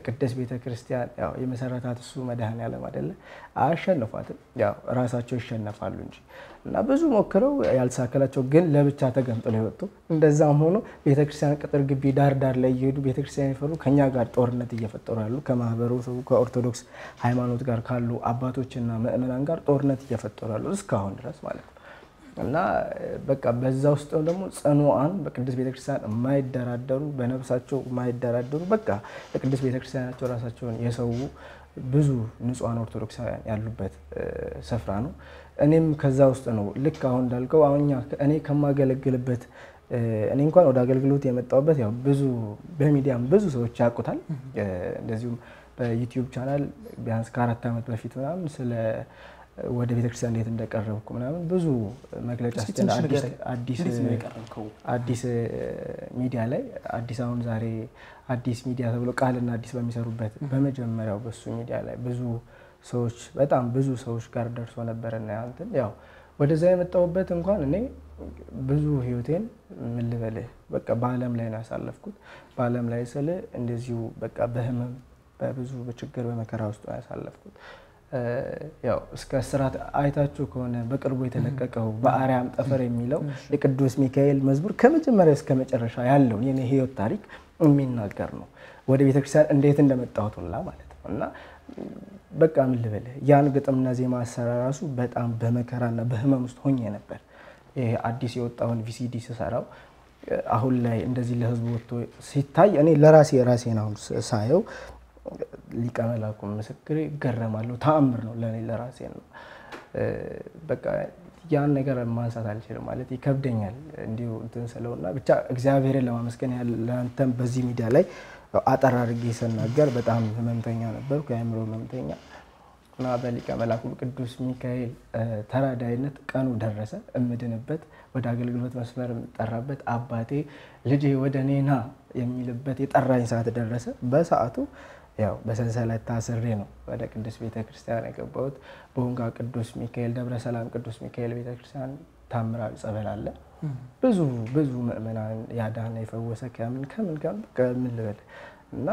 ቅድስት ቤተክርስቲያን ያው የመሰረታት እሱ መድኃኔዓለም አይደለ አያሸንፏትም። ያው ራሳቸው ይሸነፋሉ እንጂ እና ብዙ ሞክረው ያልተሳካላቸው ግን ለብቻ ተገንጥለው የወጡ እንደዛም ሆኖ ቤተክርስቲያን ቅጥር ግቢ ዳር ዳር ላይ እየሄዱ ቤተክርስቲያን የፈሩ ከኛ ጋር ጦርነት እየፈጠሩ ያሉ ከማህበረሰቡ ከኦርቶዶክስ ሃይማኖት ጋር ካሉ አባቶችና ምእመናን ጋር ጦርነት እየፈጠሩ ያሉ እስካሁን ድረስ ማለት ነው። እና በቃ በዛ ውስጥ ደግሞ ጽኑዓን በቅድስት ቤተክርስቲያን የማይደራደሩ በነፍሳቸው የማይደራደሩ በቃ ለቅድስት ቤተክርስቲያናቸው ራሳቸውን የሰው ብዙ ንጹሐን ኦርቶዶክሳውያን ያሉበት ስፍራ ነው። እኔም ከዛ ውስጥ ነው ልክ አሁን እንዳልከው አሁን እኔ ከማገለግልበት እኔ እንኳን ወደ አገልግሎት የመጣሁበት ያው ብዙ በሚዲያም ብዙ ሰዎች ያውቁታል። እንደዚሁም በዩቲዩብ ቻናል ቢያንስ ከአራት ዓመት በፊት ምናምን ስለ ወደ ቤተክርስቲያን እንዴት እንደቀረብኩ ምናምን ብዙ መግለጫ አዲስ ሚዲያ ላይ አዲስ አሁን ዛሬ አዲስ ሚዲያ ተብሎ ቃልና አዲስ በሚሰሩበት በመጀመሪያው በሱ ሚዲያ ላይ ብዙ ሰዎች በጣም ብዙ ሰዎች ጋር ደርሶ ነበረና ያንትን ያው ወደዛ የመጣሁበት እንኳን እኔ ብዙ ህይወቴን ምን ልበልህ በቃ በዓለም ላይ ነው ያሳለፍኩት። በዓለም ላይ ስል እንደዚሁ በቃ በህመም በብዙ በችግር በመከራ ውስጥ ነው ያሳለፍኩት። ያው እስከ እስራት አይታችሁ ከሆነ በቅርቡ የተለቀቀው በአርያም ጠፈር የሚለው የቅዱስ ሚካኤል መዝሙር ከመጀመሪያ እስከ መጨረሻ ያለውን የኔ ህይወት ታሪክ የሚናገር ነው። ወደ ቤተክርስቲያን እንዴት እንደመጣሁት ሁላ ማለት ነው እና በቃ ምን ልበልህ ያን ግጥምና ዜማ አሰራ ራሱ በጣም በመከራና በህመም ውስጥ ሆኜ ነበር። ይሄ አዲስ የወጣውን ቪሲዲ ስሰራው አሁን ላይ እንደዚህ ለህዝቡ ወጥቶ ሲታይ እኔ ለራሴ ራሴን አሁን ሳየው ሊቀ መላኩ ምስክሬ እገረማለሁ። ተአምር ነው ለእኔ ለራሴ ነው። በቃ ያን ነገር ማንሳት አልችልም ማለት ይከብደኛል እንዲሁ እንትን ስለውና ብቻ እግዚአብሔርን ለማመስገን ለአንተም በዚህ ሚዲያ ላይ አጠር አድርጌ ስናገር በጣም ህመምተኛ ነበርኩ፣ የአእምሮ ህመምተኛ እና በሊቀ መላኩ ቅዱስ ሚካኤል ተራዳይነት ቀኑ ደረሰ። እምድንበት ወደ አገልግሎት መስመር የምጠራበት አባቴ ልጄ ወደ እኔ ና የሚልበት የጠራኝ ሰዓት ደረሰ። በሰዓቱ ያው በሰንሰለት ታስሬ ነው ወደ ቅዱስ ቤተ ክርስቲያን የገባሁት። በወንጋ ቅዱስ ሚካኤል ደብረ ሰላም ቅዱስ ሚካኤል ቤተ ክርስቲያን ታምራዊ ጸበል አለ። ብዙ ብዙ ምእመናን ያዳነ የፈወሰ ከምን ከምን ከምን ልበል እና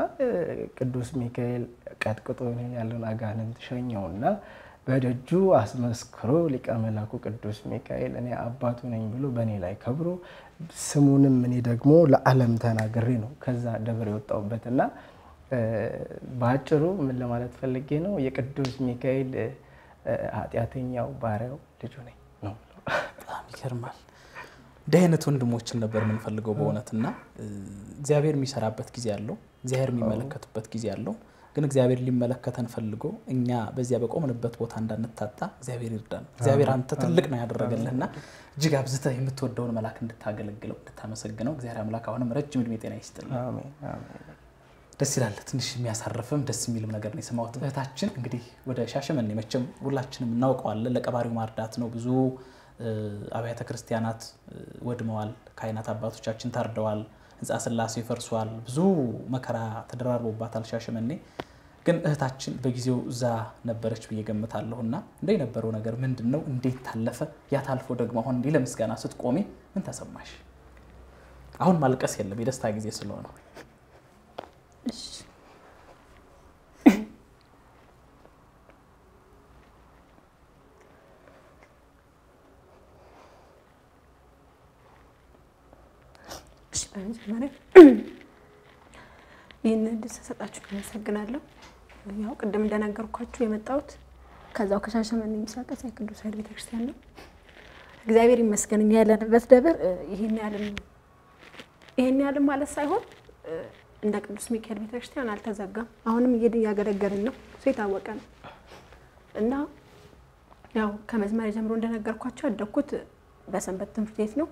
ቅዱስ ሚካኤል ቀጥቅጦ ያለውን አጋንንት ሸኘውና በደጁ አስመስክሮ ሊቀ መላኩ ቅዱስ ሚካኤል እኔ አባቱ ነኝ ብሎ በእኔ ላይ ከብሮ ስሙንም እኔ ደግሞ ለዓለም ተናግሬ ነው ከዛ ደብር የወጣሁበትና በአጭሩ ምን ለማለት ፈልጌ ነው የቅዱስ ሚካኤል ኃጢአተኛው ባሪያው ልጁ ነኝ ነው። በጣም ይገርማል። እንዲህ አይነት ወንድሞችን ነበር የምንፈልገው በእውነትና እግዚአብሔር የሚሰራበት ጊዜ አለው፣ እግዚአብሔር የሚመለከትበት ጊዜ አለው። ግን እግዚአብሔር ሊመለከተን ፈልጎ እኛ በዚያ በቆምንበት ቦታ እንዳንታጣ እግዚአብሔር ይርዳን። እግዚአብሔር አንተ ትልቅ ነው ያደረገልህና እጅግ አብዝተህ የምትወደውን መልአክ እንድታገለግለው እንድታመሰግነው እግዚአብሔር አምላክ አሁንም ረጅም እድሜ ጤና ይስጥልን። ደስ ይላል። ትንሽ የሚያሳርፍም ደስ የሚልም ነገር ነው የሰማሁት። እህታችን እንግዲህ ወደ ሻሸመኔ መቼም ሁላችንም እናውቀዋለን። ለቀባሪው ማርዳት ነው። ብዙ አብያተ ክርስቲያናት ወድመዋል። ካህናት አባቶቻችን ታርደዋል። ህንፃ ስላሴ ፈርሷል። ብዙ መከራ ተደራርቦባታል ሻሸመኔ። ግን እህታችን በጊዜው እዛ ነበረች ብዬ ገምታለሁ። እና እንደ የነበረው ነገር ምንድን ነው? እንዴት ታለፈ? ያ ታልፎ ደግሞ አሁን እንዲህ ለምስጋና ስትቆሚ ምን ተሰማሽ? አሁን ማልቀስ የለም የደስታ ጊዜ ስለሆነ በመጀመሪያ ይህን እድል ስለሰጣችሁ አመሰግናለሁ። ያው ቅድም እንደነገርኳችሁ የመጣሁት ከዛው ከሻሸመኔ ምስራቅ ፀሐይ ቅዱስ ኃይል ቤተክርስቲያን ነው። እግዚአብሔር ይመስገን እኛ ያለንበት ደብር ይህን ያህልም ይህን ያህልም ማለት ሳይሆን እንደ ቅዱስ ሚካኤል ቤተክርስቲያን አልተዘጋም። አሁንም እየሄድን እያገለገልን ነው። እሱ የታወቀ ነው እና ያው ከመዝመሪያ ጀምሮ እንደነገርኳቸው ያደግኩት በሰንበት ትምህርት ቤት ነው።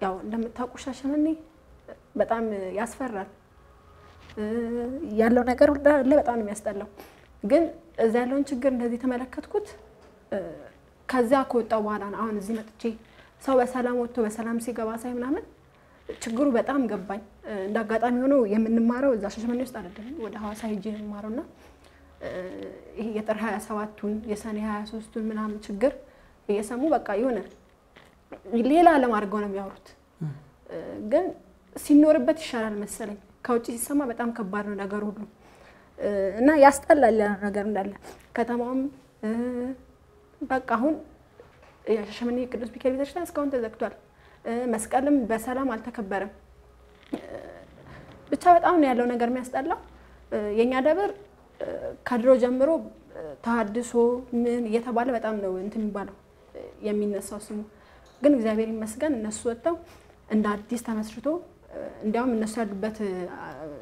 ያው እንደምታውቁ ሻሸመኔ በጣም ያስፈራል። ያለው ነገር እንዳለ በጣም የሚያስጠላው። ግን እዛ ያለውን ችግር እንደዚህ ተመለከትኩት። ከዚያ ከወጣው በኋላ አሁን እዚህ መጥቼ ሰው በሰላም ወጥቶ በሰላም ሲገባ ሳይ ምናምን ችግሩ በጣም ገባኝ። እንደ አጋጣሚ ሆኖ የምንማረው እዛ ሻሸመኔ ውስጥ አይደለም፣ ወደ ሐዋሳ ሄጄ የምማረው እና ይሄ የጥር ሀያ ሰባቱን የሰኔ ሀያ ሶስቱን ምናምን ችግር እየሰሙ በቃ የሆነ ሌላ ዓለም አድርገው ነው የሚያወሩት። ግን ሲኖርበት ይሻላል መሰለኝ። ከውጭ ሲሰማ በጣም ከባድ ነው ነገር ሁሉ እና ያስጠላል ነገር እንዳለ ከተማውም በቃ አሁን የሻሸመኔ ቅዱስ ሚካኤል ቤተክርስቲያን እስካሁን ተዘግቷል። መስቀልም በሰላም አልተከበረም። ብቻ በጣም ነው ያለው ነገር የሚያስጠላው። የእኛ ደብር ከድሮ ጀምሮ ተሀድሶ ምን እየተባለ በጣም ነው እንትን የሚባለው የሚነሳው ስሙ። ግን እግዚአብሔር ይመስገን እነሱ ወጥተው እንደ አዲስ ተመስርቶ እንዲያውም እነሱ ያሉበት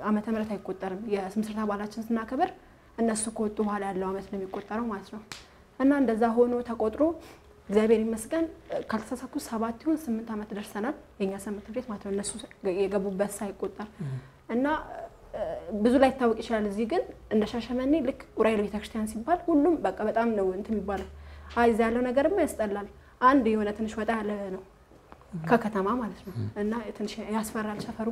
ዓመተ ምሕረት አይቆጠርም። የምስረታ በዓላችን ስናከብር እነሱ ከወጡ በኋላ ያለው ዓመት ነው የሚቆጠረው ማለት ነው። እና እንደዛ ሆኖ ተቆጥሮ እግዚአብሔር ይመስገን ካልተሳሳኩ ሰባት ይሁን ስምንት ዓመት ደርሰናል። የእኛ ሰንበት ትምህርት ቤት ማለት ነው እነሱ የገቡበት ሳይቆጠር እና ብዙ ላይ ይታወቅ ይችላል። እዚህ ግን እንደ ሻሸመኔ ልክ ዑራኤል ቤተክርስቲያን ሲባል ሁሉም በቃ በጣም ነው እንትን የሚባለው። አይ እዚያ ያለው ነገርማ ያስጠላል። አንድ የሆነ ትንሽ ወጣ ያለ ነው ከከተማ ማለት ነው እና ትንሽ ያስፈራል ሰፈሩ።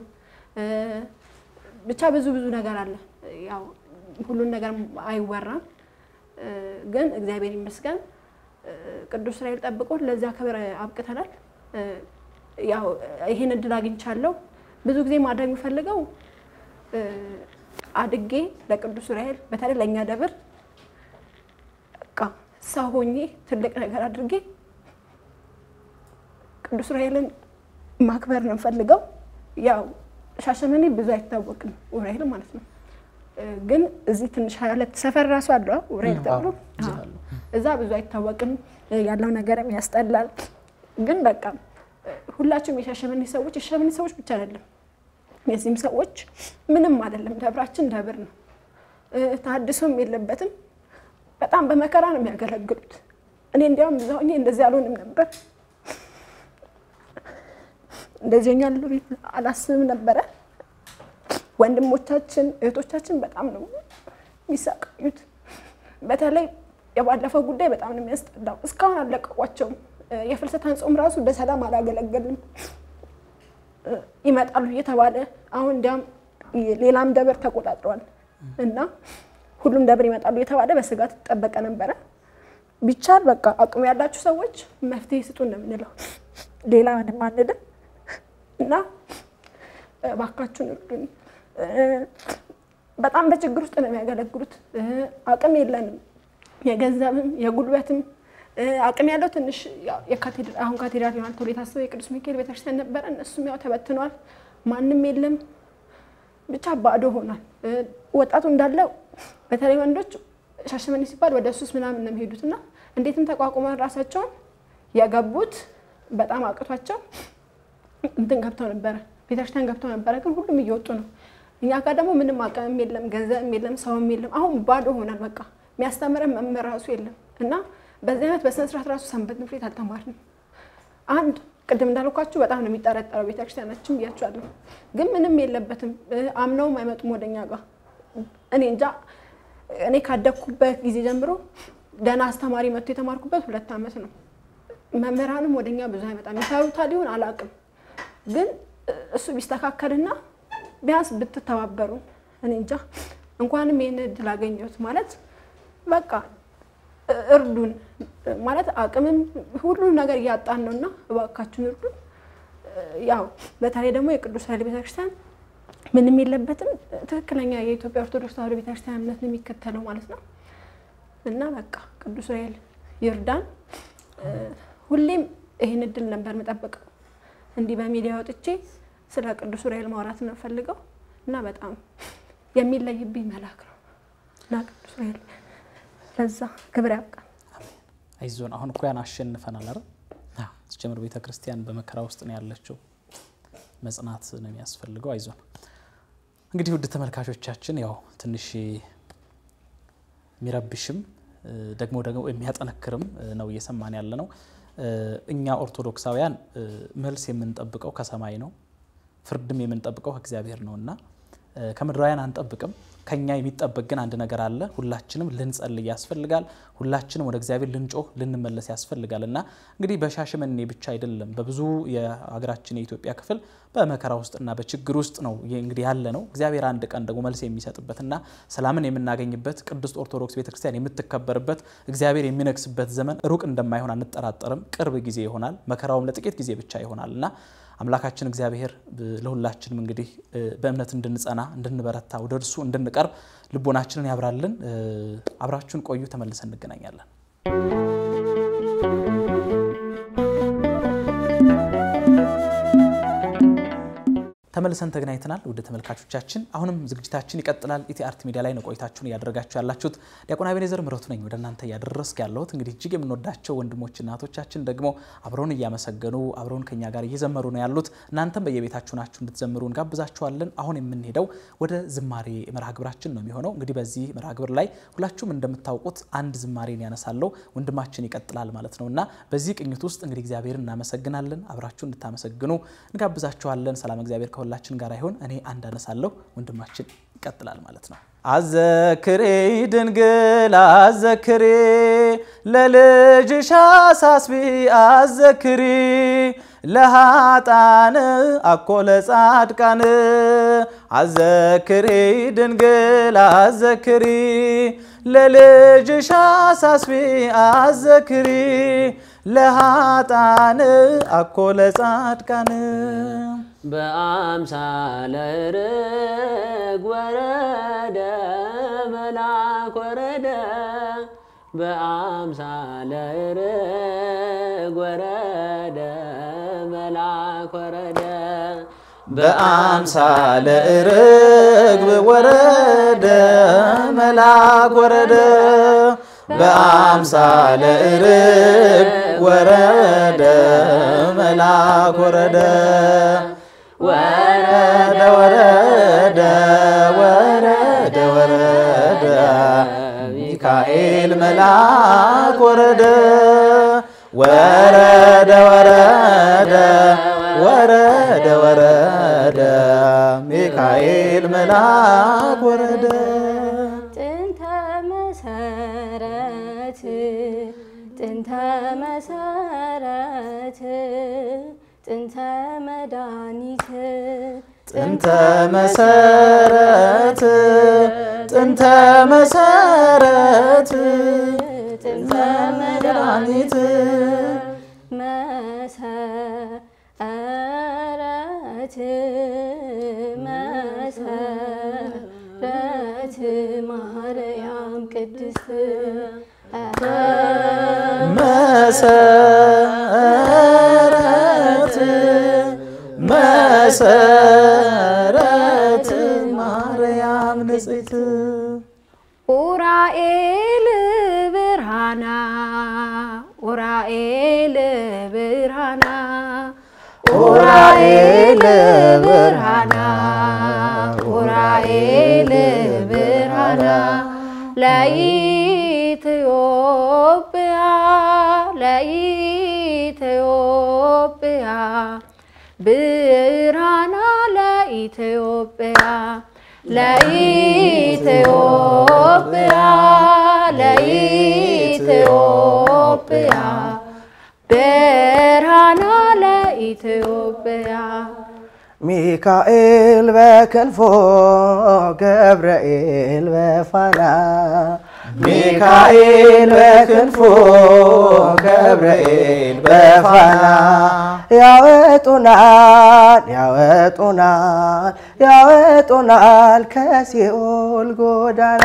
ብቻ ብዙ ብዙ ነገር አለ። ያው ሁሉን ነገር አይወራም፣ ግን እግዚአብሔር ይመስገን ቅዱስ እስራኤል ጠብቆ ለዚያ ክብር አብቅተናል። ያው ይህን እድል አግኝቻለሁ። ብዙ ጊዜ ማድረግ የሚፈልገው አድጌ ለቅዱስ እስራኤል በተለይ ለእኛ ደብር በቃ ሰው ሆኜ ትልቅ ነገር አድርጌ ቅዱስ ዑራኤልን ማክበር ነው የምፈልገው። ያው ሻሸመኔ ብዙ አይታወቅም ዑራኤል ማለት ነው ግን እዚህ ትንሽ ሀያ ሁለት ሰፈር ራሱ አለ ኡራኤል ተብሎ እዛ ብዙ አይታወቅም። ያለው ነገርም ያስጠላል። ግን በቃ ሁላችሁም የሻሸመኔ ሰዎች የሻሸመኔ ሰዎች ብቻ አይደለም የዚህም ሰዎች ምንም አይደለም። ደብራችን ደብር ነው። ታድሶም የለበትም። በጣም በመከራ ነው የሚያገለግሉት። እኔ እንዲያውም እዛው እኔ እንደዚህ አልሆንም ነበር እንደዚህ ሆኛለሁ አላስብም ነበረ። ወንድሞቻችን እህቶቻችን በጣም ነው የሚሳቀዩት። በተለይ የባለፈው ጉዳይ በጣም ነው የሚያስጠላው። እስካሁን አልለቀቋቸውም። የፍልሰታን ጾም ራሱ በሰላም አላገለገልም። ይመጣሉ እየተባለ አሁን እንዲያውም ሌላም ደብር ተቆጣጥሯል እና ሁሉም ደብር ይመጣሉ እየተባለ በስጋት ተጠበቀ ነበረ። ቢቻል በቃ አቅሙ ያላችሁ ሰዎች መፍትሄ ስጡ እንደምንለው ሌላ ምንም አንልም እና እባካችሁን እርዱን። በጣም በችግር ውስጥ ነው የሚያገለግሉት። አቅም የለንም፣ የገንዘብም የጉልበትም አቅም ያለው ትንሽ አሁን ካቴድራል ይሆናል ተብሎ የታሰበው የቅዱስ ሚካኤል ቤተክርስቲያን ነበረ። እነሱም ያው ተበትኗል። ማንም የለም፣ ብቻ ባዶ ሆኗል። ወጣቱ እንዳለ በተለይ ወንዶች ሻሸመኔ ሲባል ወደ ሱስ ምናምን ነው የሚሄዱት እና እንዴትም ተቋቁመው ራሳቸውን የገቡት በጣም አቅቷቸው እንትን ገብተው ነበረ ቤተክርስቲያን ገብተው ነበረ። ግን ሁሉም እየወጡ ነው። እኛ ጋር ደግሞ ምንም አቅምም የለም፣ ገንዘብም የለም፣ ሰውም የለም። አሁን ባዶ ሆናል። በቃ የሚያስተምረን መምህር ራሱ የለም እና በዚህ አይነት በስነ ስርዓት ራሱ ሰንበት ትምህርት ቤት አልተማርንም። አንድ ቅድም እንዳልኳችሁ በጣም ነው የሚጠረጠረው ቤተክርስቲያናችን ብያችኋለሁ። ግን ምንም የለበትም። አምነውም አይመጡም ወደኛ ጋር። እኔ እንጃ እኔ ካደግኩበት ጊዜ ጀምሮ ደህና አስተማሪ መጥቶ የተማርኩበት ሁለት ዓመት ነው። መምህራንም ወደኛ ብዙ አይመጣም። ይሰሩታል ሊሆን አላውቅም። ግን እሱ ቢስተካከልና ቢያንስ ብትተባበሩን እኔ እንጃ እንኳንም ይህን እድል አገኘሁት ማለት በቃ እርዱን ማለት አቅምም ሁሉም ነገር እያጣን ነው እና እባካችሁን እርዱን። ያው በተለይ ደግሞ የቅዱስ ኃይል ቤተክርስቲያን ምንም የለበትም። ትክክለኛ የኢትዮጵያ ኦርቶዶክስ ተዋሕዶ ቤተክርስቲያን እምነት ነው የሚከተለው ማለት ነው እና በቃ ቅዱስ ኃይል ይርዳን። ሁሌም ይህን እድል ነበር የምጠብቀው እንዲህ በሚዲያ ወጥቼ ስለ ቅዱስ ዑራኤል ማውራት ነው ፈልገው እና በጣም የሚለይብኝ መልአክ ነው እና ቅዱስ ዑራኤል ለዛ ክብር ያብቃል። አይዞን። አሁን እኮ ያን አሸንፈናል አይደል? ስጀምር ቤተ ክርስቲያን በመከራ ውስጥ ነው ያለችው። መጽናት ነው የሚያስፈልገው። አይዞን። እንግዲህ ውድ ተመልካቾቻችን ያው ትንሽ የሚረብሽም ደግሞ ደግሞ የሚያጠነክርም ነው እየሰማን ያለ ነው። እኛ ኦርቶዶክሳውያን መልስ የምንጠብቀው ከሰማይ ነው፣ ፍርድም የምንጠብቀው ከእግዚአብሔር ነው እና ከምድራውያን አንጠብቅም። ከኛ የሚጠበቅ ግን አንድ ነገር አለ። ሁላችንም ልንጸልይ ያስፈልጋል። ሁላችንም ወደ እግዚአብሔር ልንጮህ ልንመለስ ያስፈልጋል እና እንግዲህ በሻሸመኔ ብቻ አይደለም፣ በብዙ የሀገራችን የኢትዮጵያ ክፍል በመከራ ውስጥና በችግር ውስጥ ነው እንግዲህ ያለ ነው። እግዚአብሔር አንድ ቀን ደግሞ መልስ የሚሰጥበትና ሰላምን የምናገኝበት ቅድስት ኦርቶዶክስ ቤተክርስቲያን የምትከበርበት እግዚአብሔር የሚነግስበት ዘመን ሩቅ እንደማይሆን አንጠራጠርም። ቅርብ ጊዜ ይሆናል። መከራውም ለጥቂት ጊዜ ብቻ ይሆናል እና አምላካችን እግዚአብሔር ለሁላችንም እንግዲህ በእምነት እንድንጸና እንድንበረታ ወደ እርሱ እንድንቀርብ ልቦናችንን ያብራልን። አብራችሁን ቆዩ። ተመልሰን እንገናኛለን። ተመልሰን ተገናኝተናል። ውድ ተመልካቾቻችን አሁንም ዝግጅታችን ይቀጥላል። ኢቲአርት ሚዲያ ላይ ነው ቆይታችሁን እያደረጋችሁ ያላችሁት። ዲያቆን አቤኔዘር ምረቱ ነኝ ወደ እናንተ እያደረስክ ያለሁት። እንግዲህ እጅግ የምንወዳቸው ወንድሞችና እህቶቻችን ደግሞ አብረውን እያመሰገኑ አብረውን ከኛ ጋር እየዘመሩ ነው ያሉት። እናንተም በየቤታችሁ ናችሁ እንድትዘምሩ እንጋብዛችኋለን። አሁን የምንሄደው ወደ ዝማሬ መርሃ ግብራችን ነው የሚሆነው። እንግዲህ በዚህ መርሃ ግብር ላይ ሁላችሁም እንደምታውቁት አንድ ዝማሬን ያነሳለው ወንድማችን ይቀጥላል ማለት ነው እና በዚህ ቅኝት ውስጥ እንግዲህ እግዚአብሔርን እናመሰግናለን። አብራችሁ እንድታመሰግኑ እንጋብዛችኋለን። ሰላም እግዚአብሔር ሁላችን ጋር ይሆን። እኔ አንድ አነሳለሁ፣ ወንድማችን ይቀጥላል ማለት ነው። አዘክሬ ድንግል አዘክሬ ለልጅሽ አሳስቢ አዘክሪ ለሃጣን አኮ ለጻድቃን አዘክሪ ድንግል አዘክሪ ለልጅሽ አሳስቢ አዘክሪ ለሃጣን አኮ ለጻድቃን በአምሳለ ርግብ ወረደ መልአክ ወረደ። በአምሳለ ርግብ ወረደ መልአክ ወረደ። በአምሳለ ርግብ ወረደ መልአክ ወረደ። በአምሳለ ርግብ ወረደ መልአክ ወረደ ወረደ ወረደ ወረደ ወረደ ሚካኤል መልአክ ወረደ ወረደ ወረደ ወረደ ወረደ ሚካኤል መልአክ ወረደ ጥንተ መሰረት ጥንተ መሰረት ጥንተ መድኃኒት ጥንተ መሰረት ጥንተ መሰረት ጥንተ መድኃኒት መሰረት መሰረት ማርያም ቅድስት። መሰረት መሰረት ማርያም ንጽሕት። ኡራኤል ብርሃና ኡራኤል ብርሃና ኡራኤል ብርሃና ኡራኤል ብርሃና ለኢትዮጵያ ለኢትዮጵያ ብርሃና ለኢትዮጵያ ለኢትዮጵያ። ለኢትዮጵያ ብርሃና ለኢትዮጵያ ሚካኤል በክንፎ ገብርኤል በፋና። ሚካኤል በክንፎ ገብርኤል በፋና ያወጡናል ያወጡናል ያወጡናል ከሲኦል ጎዳና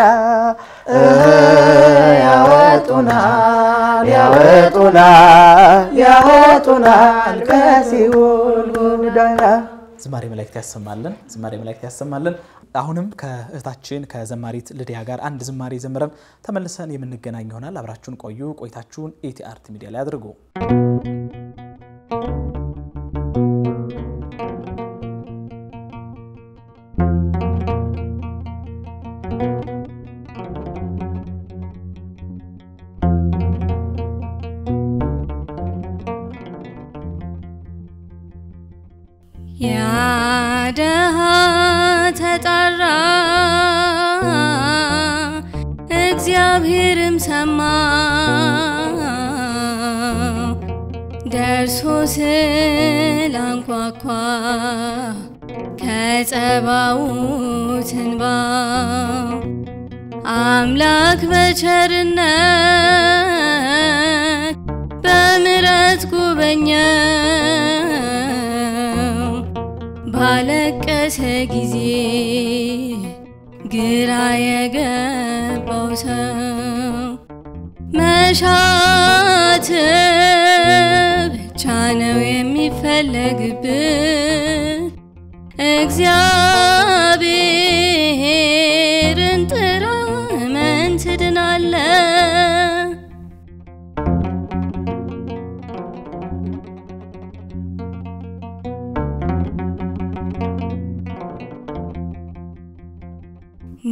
ያወጡናል ያወጡናል ያወጡናል ከሲኦል ጎዳና ዝማሬ መላእክት ያሰማልን፣ ዝማሬ መላእክት ያሰማልን። አሁንም ከእህታችን ከዘማሪት ልዲያ ጋር አንድ ዝማሬ ዘምረን ተመልሰን የምንገናኝ ይሆናል። አብራችሁን ቆዩ። ቆይታችሁን ኢቲአርት ሚዲያ ላይ አድርጉ። ያደሃ ተጣራ እግዚአብሔርም ሰማው ስላንኳኳ ከጸባዖት እንባው አምላክ በቸርነት በምሕረት ጎበኘው ባለቀሰ ጊዜ ግራ የገባው ሰው መሻት ብቻ ነው የሚፈለግብን እግዚአብሔርን ጥራ እመን ትድናለህ።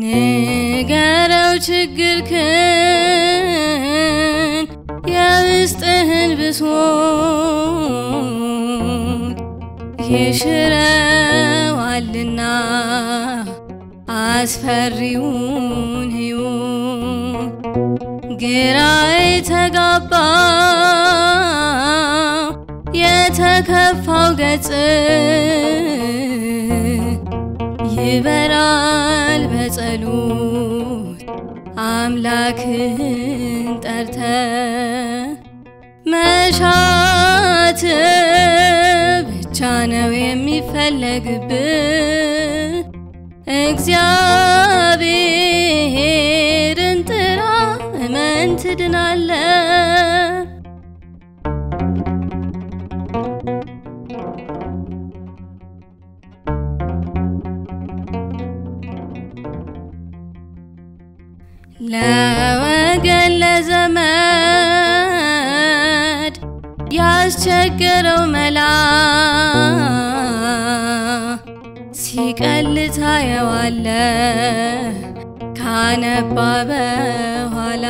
ንገረው ችግርህን የውስጥህን ብሶት ይሽረዋልና አስፈሪውን ሕይወት ግራ የተጋባው የተከፋው ገጽ ይበራል በጸሎት አምላክህን ጠርተ መሻት ብቻ ነው የሚፈለግብህ። እግዚአብሔርን ጥራ እመን ትድናለህ። لا የነገረው መላ ሲቀል ታየዋለ። ካነባ በኋላ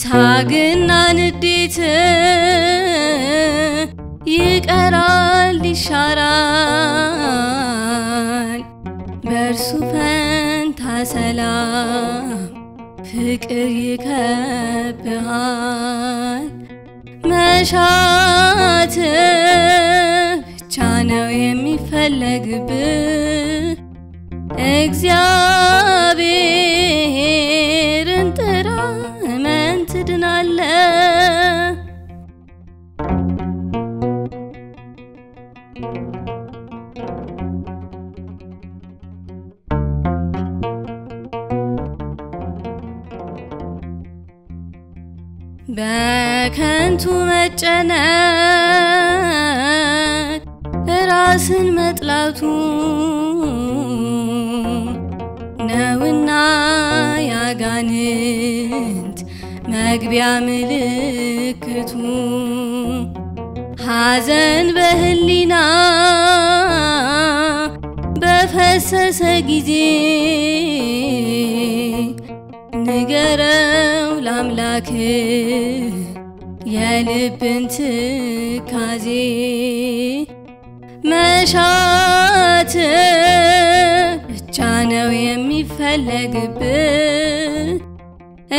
ሳግና ንዴት ይቀራል ይሻራል። በእርሱ ፈንታ ሰላም ፍቅር ይከብሃል መሻት ብቻ ነው የሚፈለግብህ እግዚአብሔርን ጥራ። እመን በከንቱ መጨነቅ ራስን መጥላቱ ነውና ያጋንንት መግቢያ ምልክቱ። ሐዘን በህሊና በፈሰሰ ጊዜ ንገረው ለአምላክ የልብን ትካዜ። መሻት ብቻ ነው የሚፈለግብህ።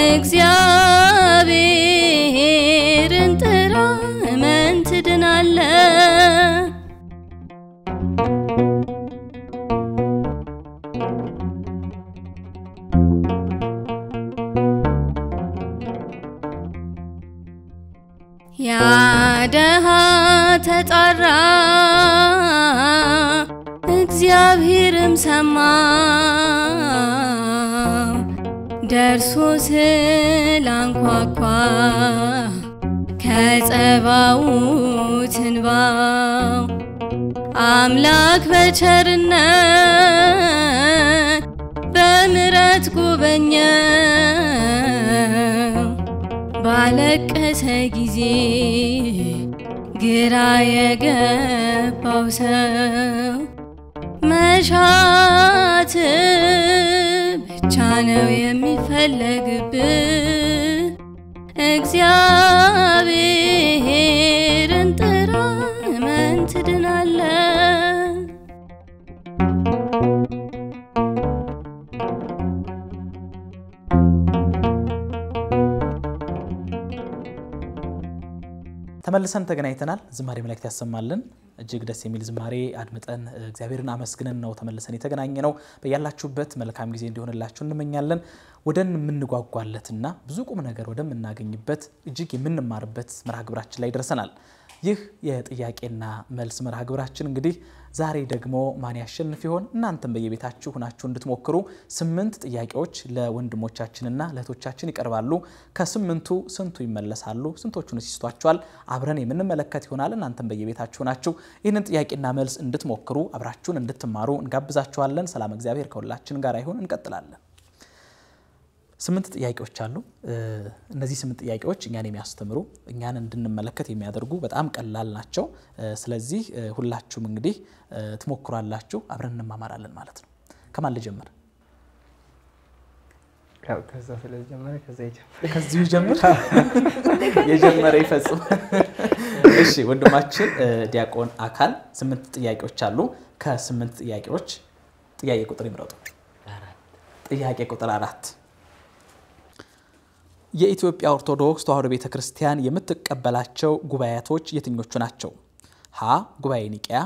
እግዚአብሔርን ደሃ ተጣራ። እግዚአብሔርም ሰማው ደርሶ ስላንኳኳ። ከጸባዖት እንባው አምላክ በቸርነት በምሕረት ጎበኘው ባለቀሰ ጊዜ ግራ የገባው ሰው መሻት ብቻ ነው የሚፈለግብህ። እግዚአብሔርን ጥራ ትድናለህ ተመልሰን ተገናኝተናል። ዝማሬ መላእክት ያሰማልን። እጅግ ደስ የሚል ዝማሬ አድምጠን እግዚአብሔርን አመስግነን ነው ተመልሰን የተገናኘ ነው። በያላችሁበት መልካም ጊዜ እንዲሆንላችሁ እንመኛለን። ወደን የምንጓጓለትና ብዙ ቁም ነገር ወደምናገኝበት እጅግ የምንማርበት መርሃ ግብራችን ላይ ደርሰናል። ይህ የጥያቄና መልስ መርሃ ግብራችን እንግዲህ ዛሬ ደግሞ ማን ያሸንፍ ይሆን? እናንተም በየቤታችሁ ሁናችሁ እንድትሞክሩ ስምንት ጥያቄዎች ለወንድሞቻችንና ለእህቶቻችን ይቀርባሉ። ከስምንቱ ስንቱ ይመለሳሉ? ስንቶቹን ይስቷቸዋል? አብረን የምንመለከት ይሆናል። እናንተም በየቤታችሁ ናችሁ ይህንን ጥያቄና መልስ እንድትሞክሩ አብራችሁን እንድትማሩ እንጋብዛችኋለን። ሰላም እግዚአብሔር ከሁላችን ጋር ይሁን። እንቀጥላለን። ስምንት ጥያቄዎች አሉ። እነዚህ ስምንት ጥያቄዎች እኛን የሚያስተምሩ እኛን እንድንመለከት የሚያደርጉ በጣም ቀላል ናቸው። ስለዚህ ሁላችሁም እንግዲህ ትሞክሯላችሁ፣ አብረን እንማማራለን ማለት ነው። ከማን ልጀምር? ያው ከዛ ስለጀመረ ከዛ ይጀምር። ከዚሁ ጀምር። [LAUGHS] የጀመረ ይፈጽም። [LAUGHS] እሺ ወንድማችን ዲያቆን አካል ስምንት ጥያቄዎች አሉ። ከስምንት ጥያቄዎች ጥያቄ ቁጥር ይምረጡ። ጥያቄ ቁጥር አራት የኢትዮጵያ ኦርቶዶክስ ተዋሕዶ ቤተ ክርስቲያን የምትቀበላቸው ጉባኤቶች የትኞቹ ናቸው? ሀ ጉባኤ ኒቅያ፣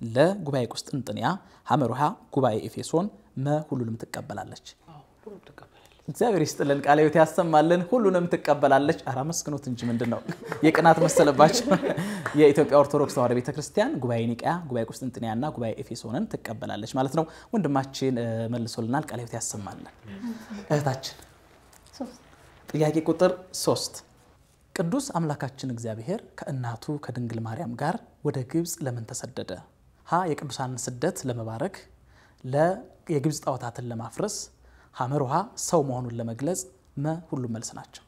ለ ጉባኤ ቁስጥንጥንያ፣ ሐመሩሃ ጉባኤ ኤፌሶን፣ መ ሁሉንም ትቀበላለች። እግዚአብሔር ይስጥልን፣ ቃለ ሕይወት ያሰማልን። ሁሉንም ትቀበላለች። ኧረ አመስግኑት እንጂ ምንድን ነው የቅናት መሰለባቸው። የኢትዮጵያ ኦርቶዶክስ ተዋሕዶ ቤተ ክርስቲያን ጉባኤ ኒቅያ፣ ጉባኤ ቁስጥንጥንያ እና ጉባኤ ኤፌሶንን ትቀበላለች ማለት ነው። ወንድማችን መልሶልናል። ቃለ ሕይወት ያሰማልን። እህታችን ጥያቄ ቁጥር ሶስት ቅዱስ አምላካችን እግዚአብሔር ከእናቱ ከድንግል ማርያም ጋር ወደ ግብፅ ለምን ተሰደደ? ሀ የቅዱሳንን ስደት ለመባረክ፣ ለ የግብፅ ጣዖታትን ለማፍረስ፣ ሐመር ውሃ ሰው መሆኑን ለመግለጽ፣ መ ሁሉም መልስ ናቸው።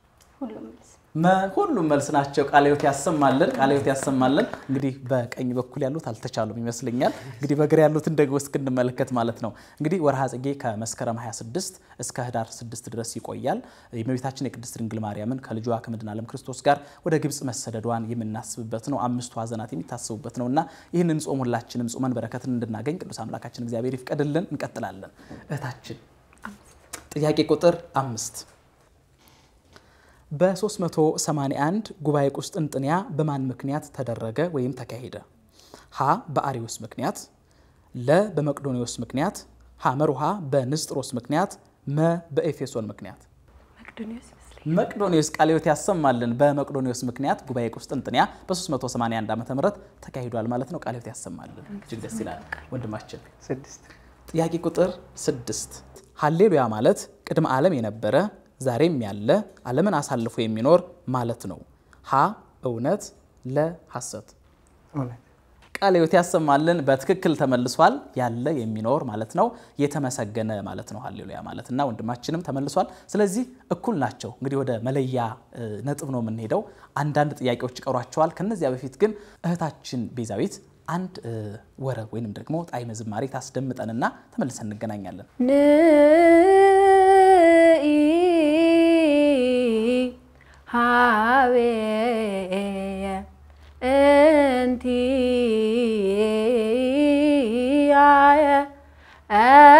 ሁሉም መልስ ናቸው። ቃለ ሕይወት ያሰማልን፣ ቃለ ሕይወት ያሰማልን። እንግዲህ በቀኝ በኩል ያሉት አልተቻሉም ይመስለኛል። እንግዲህ በግራ ያሉትን ደግሞ እስክንመለከት ማለት ነው። እንግዲህ ወርሃ ጽጌ ከመስከረም 26 እስከ ህዳር 6 ድረስ ይቆያል። የእመቤታችን የቅድስት ድንግል ማርያምን ከልጇ ከመድኃኔ ዓለም ክርስቶስ ጋር ወደ ግብፅ መሰደዷን የምናስብበት ነው። አምስቱ ሐዘናት የሚታሰቡበት ነው እና ይህንን ጾም ሁላችንም ጾመን በረከትን እንድናገኝ ቅዱስ አምላካችን እግዚአብሔር ይፍቀድልን። እንቀጥላለን። እህታችን ጥያቄ ቁጥር አምስት በ381 ጉባኤ ቁስጥንጥንያ በማን ምክንያት ተደረገ ወይም ተካሄደ? ሀ በአሪዎስ ምክንያት፣ ለ በመቅዶኒዎስ ምክንያት፣ ሐመሩሃ በንስጥሮስ ምክንያት፣ መ በኤፌሶን ምክንያት። መቅዶኒዎስ ቃለ ሕይወት ያሰማልን። በመቅዶኒዎስ ምክንያት ጉባኤ ቁስጥንጥንያ በ381 ዓ ም ተካሂዷል ማለት ነው። ቃለ ሕይወት ያሰማልን። እጅግ ደስ ይላል ወንድማችን። ጥያቄ ቁጥር ስድስት ሀሌሉያ ማለት ቅድመ ዓለም የነበረ ዛሬም ያለ ዓለምን አሳልፎ የሚኖር ማለት ነው። ሀ እውነት፣ ለ ሐሰት። ቃለ ሕይወት ያሰማልን። በትክክል ተመልሷል። ያለ የሚኖር ማለት ነው። የተመሰገነ ማለት ነው ሀሌሉያ ማለት እና ወንድማችንም ተመልሷል። ስለዚህ እኩል ናቸው። እንግዲህ ወደ መለያ ነጥብ ነው የምንሄደው። አንዳንድ ጥያቄዎች ይቀሯቸዋል። ከነዚያ በፊት ግን እህታችን ቤዛዊት አንድ ወረብ ወይንም ደግሞ ጣዕመ ዝማሬ ታስደምጠንና ተመልሰን እንገናኛለን። have and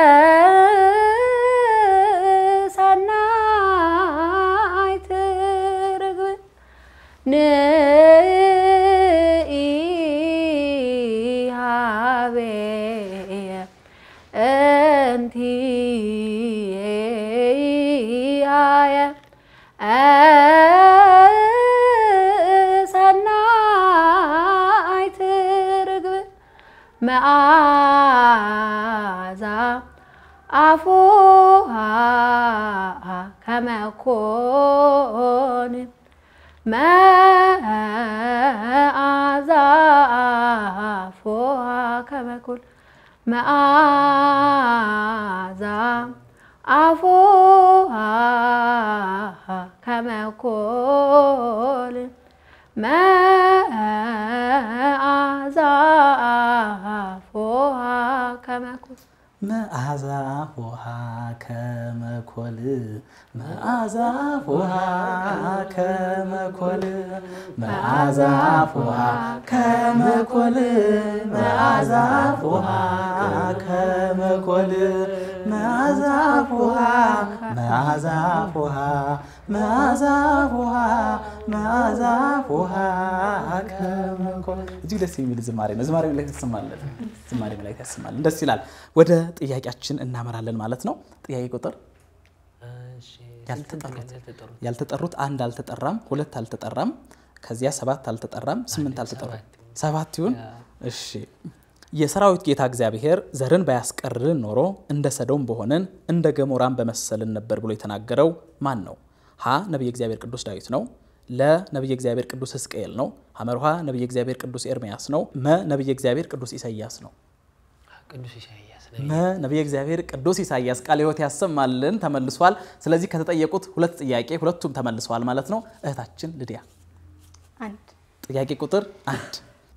መዓዛ አፉሃ ከመኮን መዓዛ አፉሃ ከመኮን መዓዛ አፉሃ ከመኮል መዓዛ አፉሃ ከመኮል መዓዛ ውሃ ከመኮል መዓዛ ውሃ ከመኮል መዓዛ ውሃ ከመኮል መዓዛ ውሃ ከመኮል መዓዛ ውሃ መዓዛ ውሃ መዓዛ ውሃ መዓዛ ውሃ ከመኮል እጅግ ደስ የሚል ዝማሬ ነው። ዝማሬ ላይ ተሰማለን። ዝማሬ ላይ ተሰማለን። ደስ ይላል። ወደ ጥያቄያችን እናመራለን ማለት ነው። ጥያቄ ቁጥር ያልተጠሩት አንድ አልተጠራም፣ ሁለት አልተጠራም፣ ከዚያ ሰባት አልተጠራም፣ ስምንት አልተጠራም። ሰባት ይሁን። እሺ የሰራዊት ጌታ እግዚአብሔር ዘርን ባያስቀርልን ኖሮ እንደ ሰዶም በሆንን እንደ ገሞራም በመሰልን ነበር ብሎ የተናገረው ማን ነው? ሀ ነቢየ እግዚአብሔር ቅዱስ ዳዊት ነው። ለ ነቢየ እግዚአብሔር ቅዱስ ሕዝቅኤል ነው። ሐመርሃ ነቢየ እግዚአብሔር ቅዱስ ኤርምያስ ነው። መ ነቢየ እግዚአብሔር ቅዱስ ኢሳይያስ ነው። ቅዱስ ኢሳይያስ ነቢየ እግዚአብሔር ቅዱስ ኢሳይያስ ቃለ ሕይወት ያሰማልን ተመልሷል። ስለዚህ ከተጠየቁት ሁለት ጥያቄ ሁለቱም ተመልሰዋል ማለት ነው። እህታችን ልዲያ አንድ ጥያቄ ቁጥር አንድ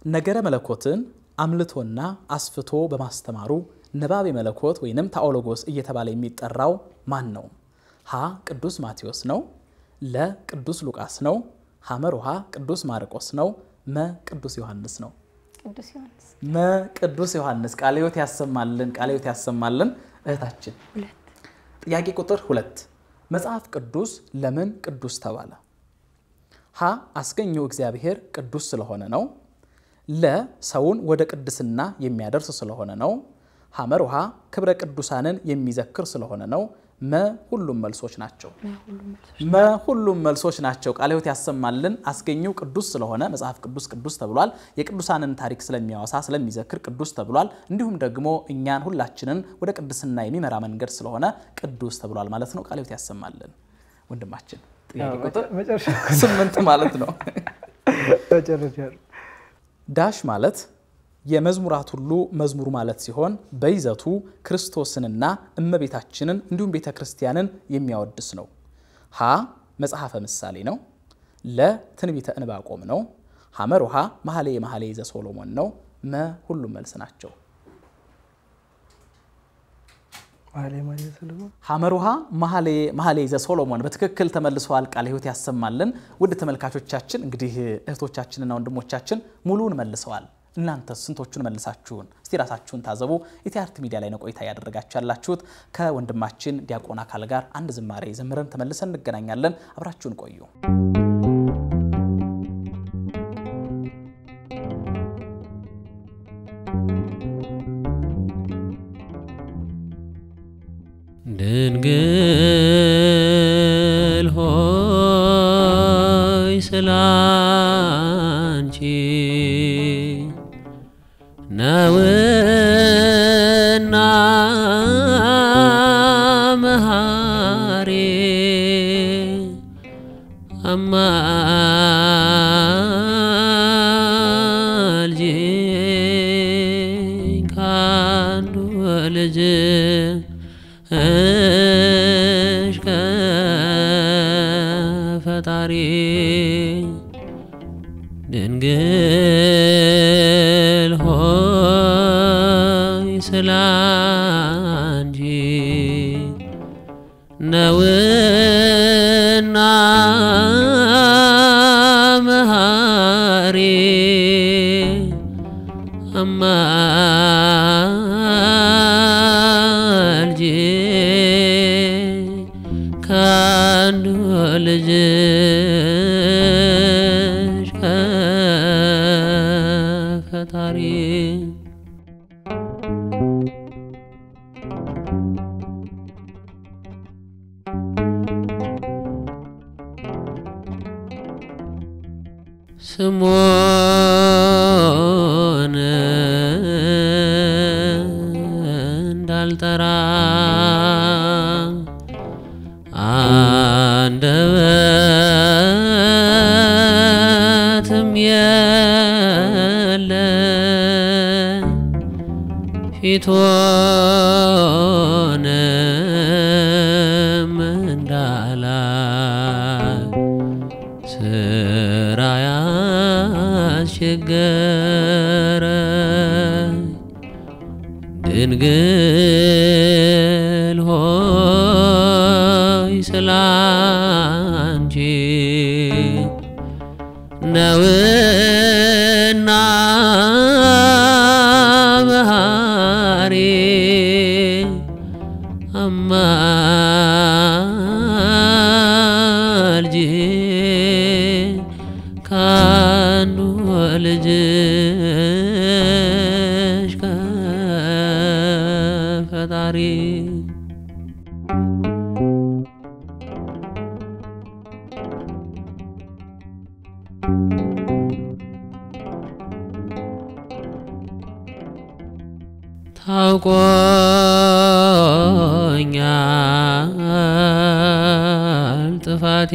ነገረ መለኮትን አምልቶና አስፍቶ በማስተማሩ ንባቤ መለኮት ወይንም ታኦሎጎስ እየተባለ የሚጠራው ማን ነው? ሀ ቅዱስ ማቴዎስ ነው። ለ ቅዱስ ሉቃስ ነው። ሐመር ውሃ ቅዱስ ማርቆስ ነው። መ ቅዱስ ዮሐንስ ነው። ቅዱስ ዮሐንስ መ ቅዱስ ዮሐንስ ቃለ ሕይወት ያሰማልን፣ ቃለ ሕይወት ያሰማልን። እህታችን ጥያቄ ቁጥር ሁለት መጽሐፍ ቅዱስ ለምን ቅዱስ ተባለ? ሀ አስገኘው እግዚአብሔር ቅዱስ ስለሆነ ነው። ለ ሰውን ወደ ቅድስና የሚያደርስ ስለሆነ ነው። ሐመር ውሃ ክብረ ቅዱሳንን የሚዘክር ስለሆነ ነው። መ ሁሉም መልሶች ናቸው። መ ሁሉም መልሶች ናቸው። ቃለ ሕይወት ያሰማልን። አስገኘው ቅዱስ ስለሆነ መጽሐፍ ቅዱስ ቅዱስ ተብሏል። የቅዱሳንን ታሪክ ስለሚያወሳ ስለሚዘክር ቅዱስ ተብሏል። እንዲሁም ደግሞ እኛን ሁላችንን ወደ ቅድስና የሚመራ መንገድ ስለሆነ ቅዱስ ተብሏል ማለት ነው። ቃለ ሕይወት ያሰማልን ወንድማችን። ጥያቄ ቁጥር መጨረሻ ስምንት ማለት ነው። ዳሽ ማለት የመዝሙራት ሁሉ መዝሙር ማለት ሲሆን በይዘቱ ክርስቶስንና እመቤታችንን እንዲሁም ቤተ ክርስቲያንን የሚያወድስ ነው። ሀ መጽሐፈ ምሳሌ ነው። ለትንቢተ ዕንባቆም ነው። ሐመር ውሃ መኃልየ መኃልየ ዘሶሎሞን ነው። መ ሁሉም መልስ ናቸው። ሐመር ውሃ መኃልየ ዘሶሎሞን በትክክል ተመልሰዋል። ቃለ ሕይወት ያሰማልን። ውድ ተመልካቾቻችን እንግዲህ እህቶቻችንና ወንድሞቻችን ሙሉውን መልሰዋል። እናንተ ስንቶቹን መልሳችሁን? እስቲ ራሳችሁን ታዘቡ። ኢቲአርት ሚዲያ ላይ ነው ቆይታ እያደረጋችሁ ያላችሁት። ከወንድማችን ዲያቆን አካል ጋር አንድ ዝማሬ ዘምረን ተመልሰን እንገናኛለን። አብራችሁን ቆዩ። ድንግል ሆይ ስላንቺ ነውና ከፈጣሪ ታውቆኛል ጥፋቴ።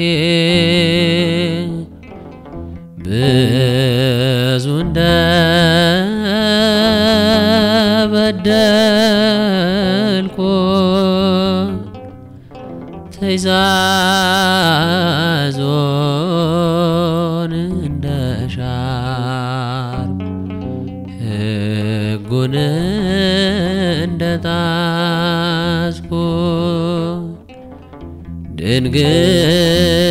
ብዙ እንደበደልኩ ትእዛዞን እንደሻር ሕጉን እንደጣስኩ ድንግል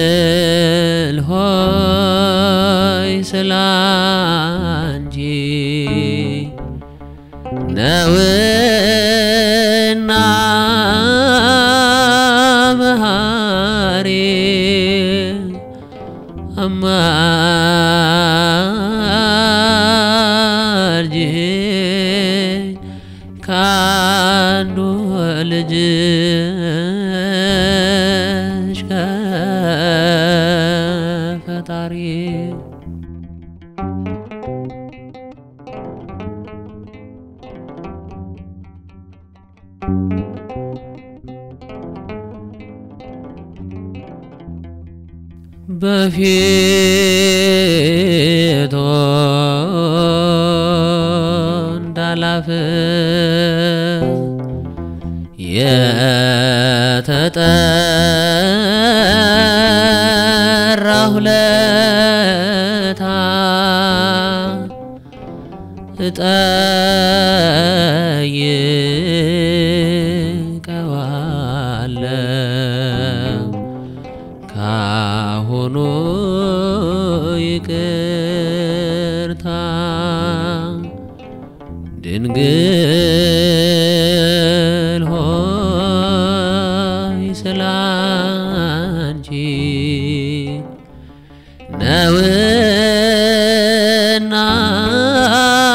love.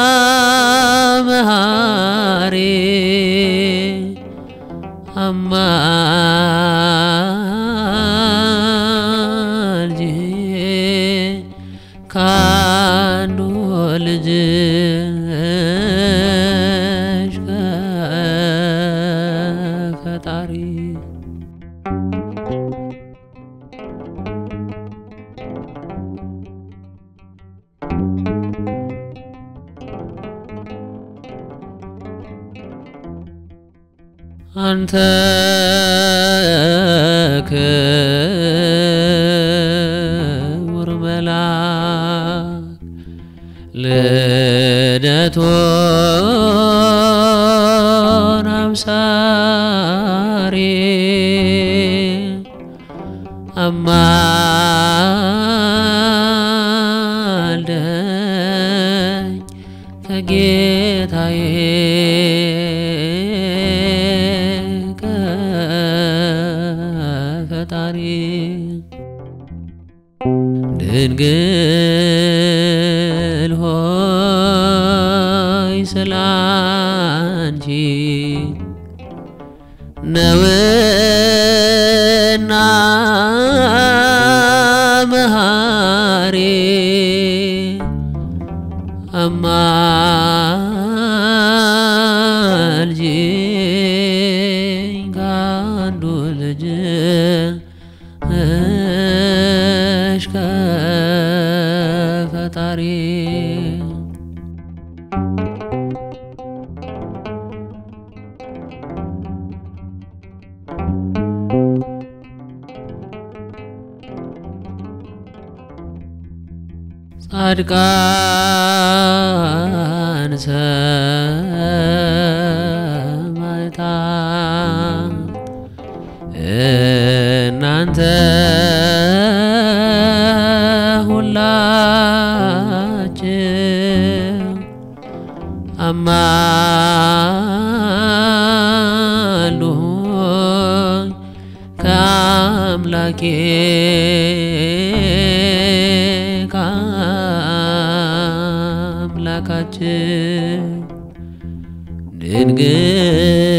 ድንግል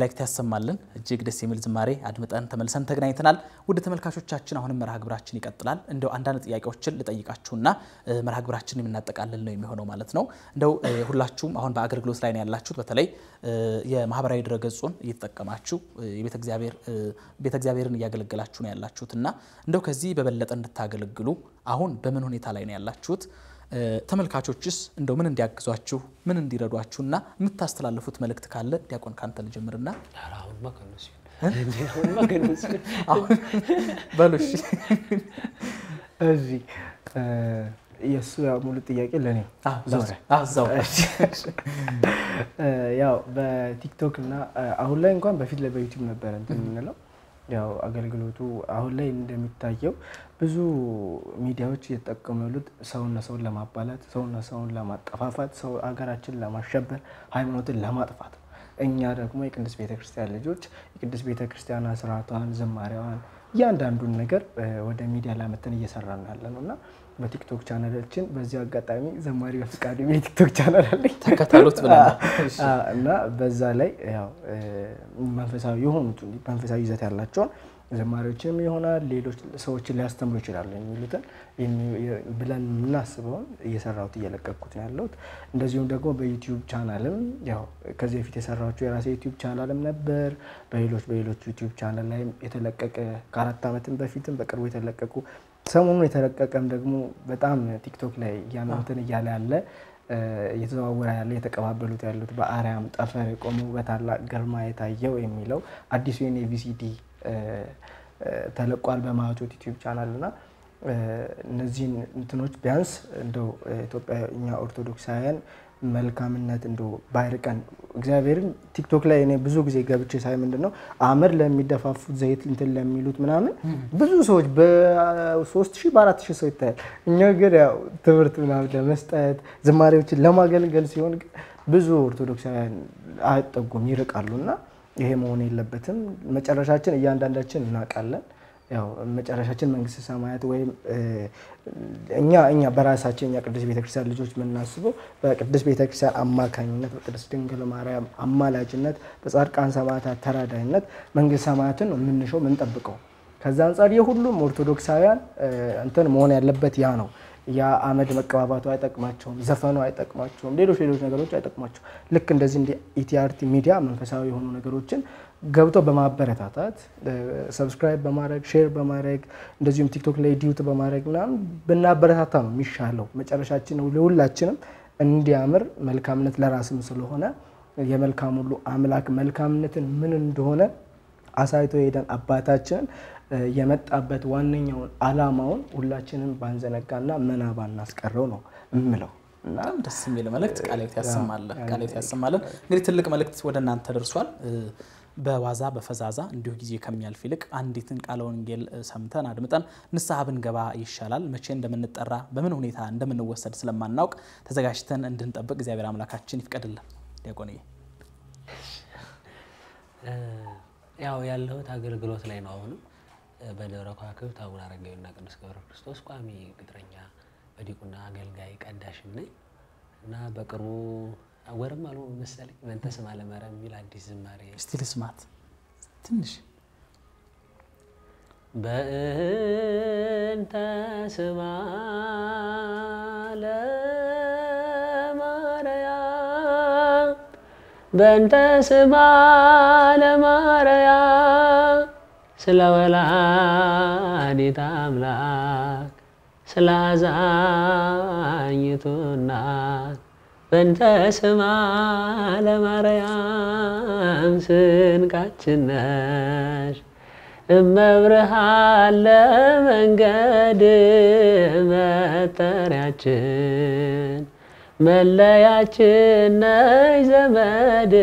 መላእክት ያሰማልን። እጅግ ደስ የሚል ዝማሬ አድምጠን ተመልሰን ተገናኝተናል። ውድ ተመልካቾቻችን አሁንም መርሃ ግብራችን ይቀጥላል። እንደው አንዳንድ ጥያቄዎችን ልጠይቃችሁና መርሃ ግብራችን የምናጠቃልል ነው የሚሆነው ማለት ነው። እንደው ሁላችሁም አሁን በአገልግሎት ላይ ነው ያላችሁት። በተለይ የማህበራዊ ድረገጹን እየተጠቀማችሁ ቤተ እግዚአብሔርን እያገለገላችሁ ነው ያላችሁት እና እንደው ከዚህ በበለጠ እንድታገለግሉ አሁን በምን ሁኔታ ላይ ነው ያላችሁት? እ፣ ተመልካቾችስ እንደው ምን እንዲያግዟችሁ ምን እንዲረዷችሁና የምታስተላልፉት መልእክት ካለ ዲያቆን ካንተ ልጀምርና? ኧረ አሁንማ ከእነሱ ይሁን። አሁንማ ከእነሱ ይሁን። አሁን በሉ እሺ። እዚህ እ፣ የእሱ ያው ሙሉ ጥያቄ ለእኔ ያው በቲክቶክ እና አሁን ላይ እንኳን በፊት ላይ በዩቲዩብ ነበረ እንትን የምንለው ያው አገልግሎቱ አሁን ላይ እንደሚታየው ብዙ ሚዲያዎች እየተጠቀሙ ያሉት ሰውና ሰውን ለማባላት፣ ሰውና ሰውን ለማጠፋፋት፣ ሰው ሀገራችን ለማሸበር፣ ሃይማኖትን ለማጥፋት ነው። እኛ ደግሞ የቅድስት ቤተክርስቲያን ልጆች የቅድስት ቤተክርስቲያን ስርዓቷን፣ ዝማሬዋን እያንዳንዱን ነገር ወደ ሚዲያ ላመተን እየሰራን ያለ ነው እና በቲክቶክ ቻናላችን በዚህ አጋጣሚ ዘማሪ በፍቃዱ የቲክቶክ ቻናል አለኝ ተከተሉት ብለናል። [LAUGHS] እና በዛ ላይ ያው መንፈሳዊ የሆኑት መንፈሳዊ ይዘት ያላቸውን ዘማሪዎችንም ይሆናል ሌሎች ሰዎችን ሊያስተምሩ ይችላሉ የሚሉትን የሚ- ብለን የምናስበውን እየሰራሁት እየለቀቅኩት ነው ያለሁት። እንደዚሁም ደግሞ በዩቲዩብ ቻናልም ያው ከዚህ በፊት የሰራኋቸው የራሴ ዩቲዩብ ቻናልም ነበር። በሌሎች በሌሎች ዩቲዩብ ቻናል ላይም የተለቀቀ ከአራት ዓመትም በፊትም በቅርቡ የተለቀቁ ሰሞኑን የተለቀቀም ደግሞ በጣም ቲክቶክ ላይ እያመንትን እያለ ያለ እየተዘዋወረ ያለ የተቀባበሉት ያሉት በአርያም ጠፈር የቆመው በታላቅ ግርማ የታየው የሚለው አዲሱ የኔ VCD ተለቋል በማቶት ዩቲዩብ ቻናል እና እነዚህን እንትኖች ቢያንስ እንደው ኢትዮጵያ እኛ ኦርቶዶክሳውያን መልካምነት እንደው ባይርቀን እግዚአብሔርን ቲክቶክ ላይ እኔ ብዙ ጊዜ ገብቼ ሳይ ምንድን ነው አመድ ለሚደፋፉት ዘይት እንትን ለሚሉት ምናምን ብዙ ሰዎች በሶስት ሺህ በአራት ሺህ ሰው ይታያል። እኛ ግን ያው ትምህርት ምናምን ለመስጠት ዝማሬዎችን ለማገልገል ሲሆን ግን ብዙ ኦርቶዶክሳውያን አይጠጉም ይርቃሉ እና ይሄ መሆን የለበትም። መጨረሻችን እያንዳንዳችን እናውቃለን። ያው መጨረሻችን መንግስተ ሰማያት ወይም እኛ እኛ በራሳችን እኛ ቅዱስ ቤተክርስቲያን ልጆች የምናስበው በቅዱስ ቤተክርስቲያን አማካኝነት በቅድስት ድንግል ማርያም አማላጅነት በጻድቃን ሰማዕታት ተራዳይነት መንግስተ ሰማያትን ነው የምንሸው የምንጠብቀው። ከዛ አንጻር የሁሉም ኦርቶዶክሳውያን እንትን መሆን ያለበት ያ ነው። ያ አመድ መቀባባቱ አይጠቅማቸውም፣ ዘፈኑ አይጠቅማቸውም፣ ሌሎች ሌሎች ነገሮች አይጠቅማቸውም። ልክ እንደዚህ እንደ ኢቲአርቲ ሚዲያ መንፈሳዊ የሆኑ ነገሮችን ገብተው በማበረታታት subscribe በማድረግ share በማድረግ እንደዚሁም ቲክቶክ ላይ duet በማድረግ ምናምን ብናበረታታ ነው የሚሻለው። መጨረሻችን ለሁላችንም እንዲያምር መልካምነት ለራስም ስለሆነ የመልካም ሁሉ አምላክ መልካምነትን ምን እንደሆነ አሳይቶ የሄደን አባታችንን የመጣበት ዋነኛውን አላማውን ሁላችንም ባንዘነጋና መና ባናስቀረው ነው የምለው እና በጣም ደስ የሚል መልእክት ቃልዮት ያሰማለን እንግዲህ ትልቅ መልእክት ወደ እናንተ ደርሷል። በዋዛ በፈዛዛ እንዲሁ ጊዜ ከሚያልፍ ይልቅ አንዲትን ቃለ ወንጌል ሰምተን አድምጠን ንስሐ ብንገባ ይሻላል። መቼ እንደምንጠራ በምን ሁኔታ እንደምንወሰድ ስለማናውቅ ተዘጋጅተን እንድንጠብቅ እግዚአብሔር አምላካችን ይፍቀድልን። ዲያቆንዬ ያው ያለሁት አገልግሎት ላይ ነው። አሁንም በደብረ ከዋክብት አቡነ አረጋዊና ቅዱስ ገብረ ክርስቶስ ቋሚ ቅጥረኛ በዲቁና አገልጋይ ቀዳሽም ነኝ እና በቅርቡ ወርም አሉ መሰለኝ። መንተ ስማ ለማርያም የሚል አዲስ ዝማሬ እስቲ ልስማት ትንሽ በእንተ ስማ ለማርያም በእንተ ስማ ለማርያም ስለ ወላዲተ አምላክ ስለ አዛኝቱ እናት በእንተ ስማ ለማርያም ስንቃችን ነሽ። እመብርሃን ለመንገድ መጠሪያችን መለያችን ነሽ ዘመድ።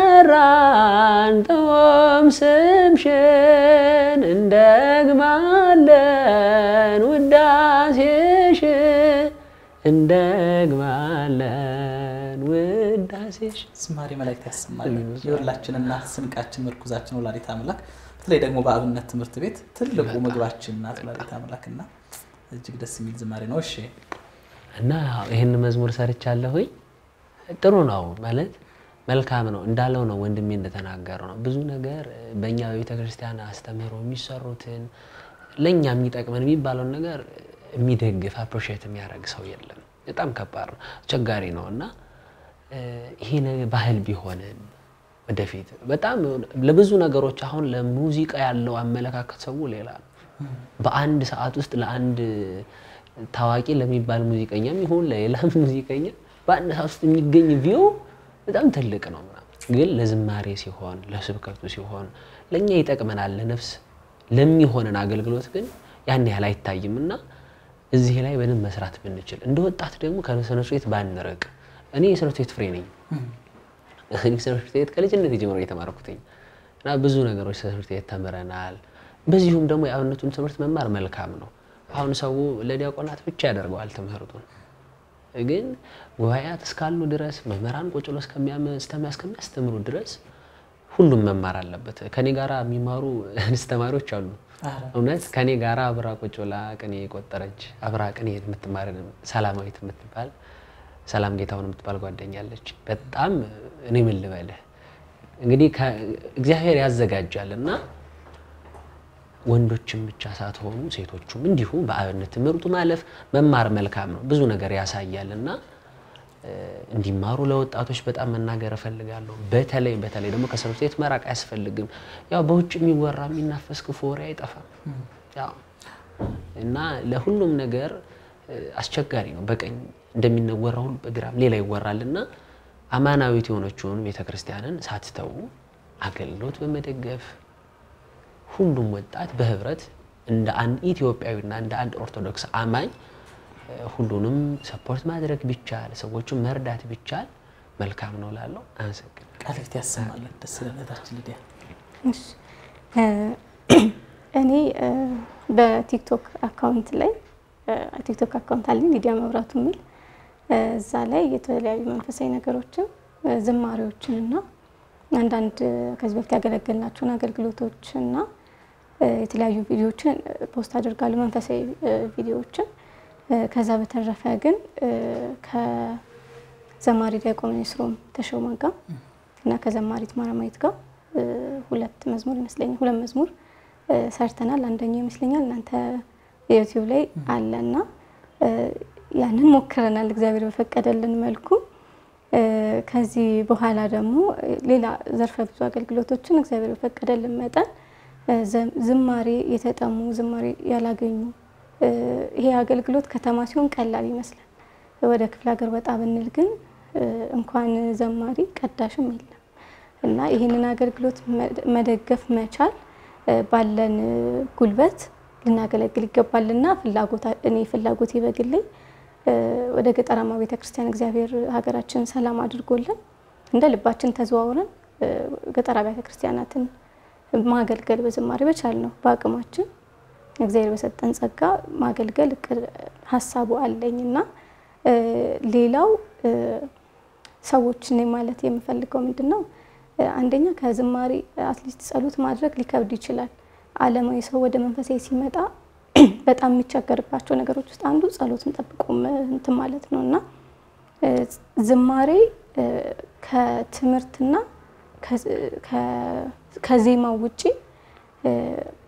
እየጠራን ጥዎም ስምሽን እንደግማለን እንደግማለን ውዳሴሽ ዝማሬ መላእክት ያሰማልን። የሁላችን እናት ስንቃችን፣ ምርኩዛችን ወላዲተ አምላክ በተለይ ደግሞ በአብነት ትምህርት ቤት ትልቁ ምግባችን ናት ወላዲተ አምላክና እጅግ ደስ የሚል ዝማሬ ነው። እሺ እና ይህን መዝሙር ሰርቻለሁኝ። ጥሩ ነው ማለት መልካም ነው እንዳለው ነው ወንድሜ እንደተናገረው ነው። ብዙ ነገር በእኛ በቤተ ክርስቲያን አስተምህሮ የሚሰሩትን ለእኛ የሚጠቅመን የሚባለውን ነገር የሚደግፍ appreciate የሚያደርግ ሰው የለም። በጣም ከባድ ነው፣ አስቸጋሪ ነው እና ይሄ ባህል ቢሆንን ወደፊት በጣም ለብዙ ነገሮች አሁን ለሙዚቃ ያለው አመለካከት ሰው ሌላ ነው። በአንድ ሰዓት ውስጥ ለአንድ ታዋቂ ለሚባል ሙዚቀኛም ይሁን ለሌላ [LAUGHS] ሙዚቀኛ በአንድ ሰዓት ውስጥ የሚገኝ ቪው በጣም ትልቅ ነው ምናምን። ግን ለዝማሬ ሲሆን ለስብከቱ ሲሆን ለእኛ ይጠቅመናል፣ ለነፍስ ለሚሆነን አገልግሎት ግን ያን ያህል አይታይም እና እዚህ ላይ በደንብ መስራት ብንችል እንደ ወጣት ደግሞ ከትምህርት ቤት ባንርቅ። እኔ የትምህርት ቤት ፍሬ ነኝ። እኔ ቤት ከልጅነት ጀምሮ የተማርኩትኝ እና ብዙ ነገሮች ትምህርት ቤት ተምረናል። በዚሁም ደግሞ የአብነቱን ትምህርት መማር መልካም ነው። አሁን ሰው ለዲያቆናት ብቻ ያደርገዋል ትምህርቱን ግን ጉባኤያት እስካሉ ድረስ መምህራን ቁጭ ብሎ እስከሚያስተምሩ ድረስ ሁሉም መማር አለበት። ከኔ ጋራ የሚማሩ [LAUGHS] ተማሪዎች አሉ። እውነት? ከኔ ጋራ አብራ ቁጭ ብላ ቅኔ የቆጠረች አብራ ቅኔ የምትማር ሰላማዊት የምትባል ሰላም ጌታውን የምትባል ጓደኛለች። በጣም እኔ ምን ልበልህ? እንግዲህ እግዚአብሔር ያዘጋጃል እና ወንዶችም ብቻ ሳትሆኑ ሴቶቹም እንዲሁ በአብነት ትምህርቱ ማለፍ መማር መልካም ነው፣ ብዙ ነገር ያሳያል እና እንዲማሩ ለወጣቶች በጣም መናገር እፈልጋለሁ። በተለይ በተለይ ደግሞ ከትምህርት ቤት መራቅ አያስፈልግም። ያው በውጭ የሚወራ የሚናፈስ ክፉ ወሬ አይጠፋም። ያው እና ለሁሉም ነገር አስቸጋሪ ነው። በቀኝ እንደሚወራ ሁሉ በግራም ሌላ ይወራል እና አማናዊት የሆነችውን ቤተክርስቲያንን ሳትተዉ አገልግሎት በመደገፍ ሁሉም ወጣት በህብረት እንደ አንድ ኢትዮጵያዊና እንደ አንድ ኦርቶዶክስ አማኝ ሁሉንም support ማድረግ ቢቻል ሰዎቹን መርዳት ቢቻል መልካም ነው ላለው አመሰግን ቃልት ያሰማለን። ደስ ይለታችን ሊዲያ እኔ በቲክቶክ account ላይ ቲክቶክ account አለኝ ሊዲያ መብራቱ የሚል። እዛ ላይ የተለያዩ መንፈሳዊ ነገሮችን ዝማሬዎችን እና አንዳንድ ከዚህ በፊት ያገለገልናቸውን አገልግሎቶች እና የተለያዩ ቪዲዮዎችን post አደርጋለሁ፣ መንፈሳዊ ቪዲዮዎችን። ከዛ በተረፈ ግን ከዘማሪ ዲያቆን ስሮም ተሾመ ጋር እና ከዘማሪት ማረማዊት ጋር ሁለት መዝሙር ይመስለኛል ሁለት መዝሙር ሰርተናል። አንደኛው ይመስለኛል እናንተ ዩቲዩብ ላይ አለ እና ያንን ሞክረናል እግዚአብሔር በፈቀደልን መልኩ። ከዚህ በኋላ ደግሞ ሌላ ዘርፈ ብዙ አገልግሎቶችን እግዚአብሔር በፈቀደልን መጠን ዝማሬ የተጠሙ ዝማሬ ያላገኙ ይሄ አገልግሎት ከተማ ሲሆን ቀላል ይመስላል። ወደ ክፍለ ሀገር ወጣ ብንል ግን እንኳን ዘማሪ ቀዳሽም የለም እና ይህንን አገልግሎት መደገፍ መቻል ባለን ጉልበት ልናገለግል ይገባልና እኔ ፍላጎቴ በግሌ ወደ ገጠራማ ቤተክርስቲያን እግዚአብሔር ሀገራችን ሰላም አድርጎልን እንደ ልባችን ተዘዋውረን ገጠራ ቤተክርስቲያናትን ማገልገል በዝማሬ በቻል ነው በአቅማችን እግዚአብሔር በሰጠን ጸጋ ማገልገል ሀሳቡ አለኝ እና ሌላው ሰዎች እኔ ማለት የምፈልገው ምንድን ነው፣ አንደኛ ከዝማሬ at least ጸሎት ማድረግ ሊከብድ ይችላል። ዓለማዊ ሰው ወደ መንፈሳዊ ሲመጣ [CLEARS THROAT] በጣም የሚቸገርባቸው ነገሮች ውስጥ አንዱ ጸሎትን ጠብቆ እንትን ማለት ነው እና ዝማሬ ከትምህርትና ከዜማው ውጪ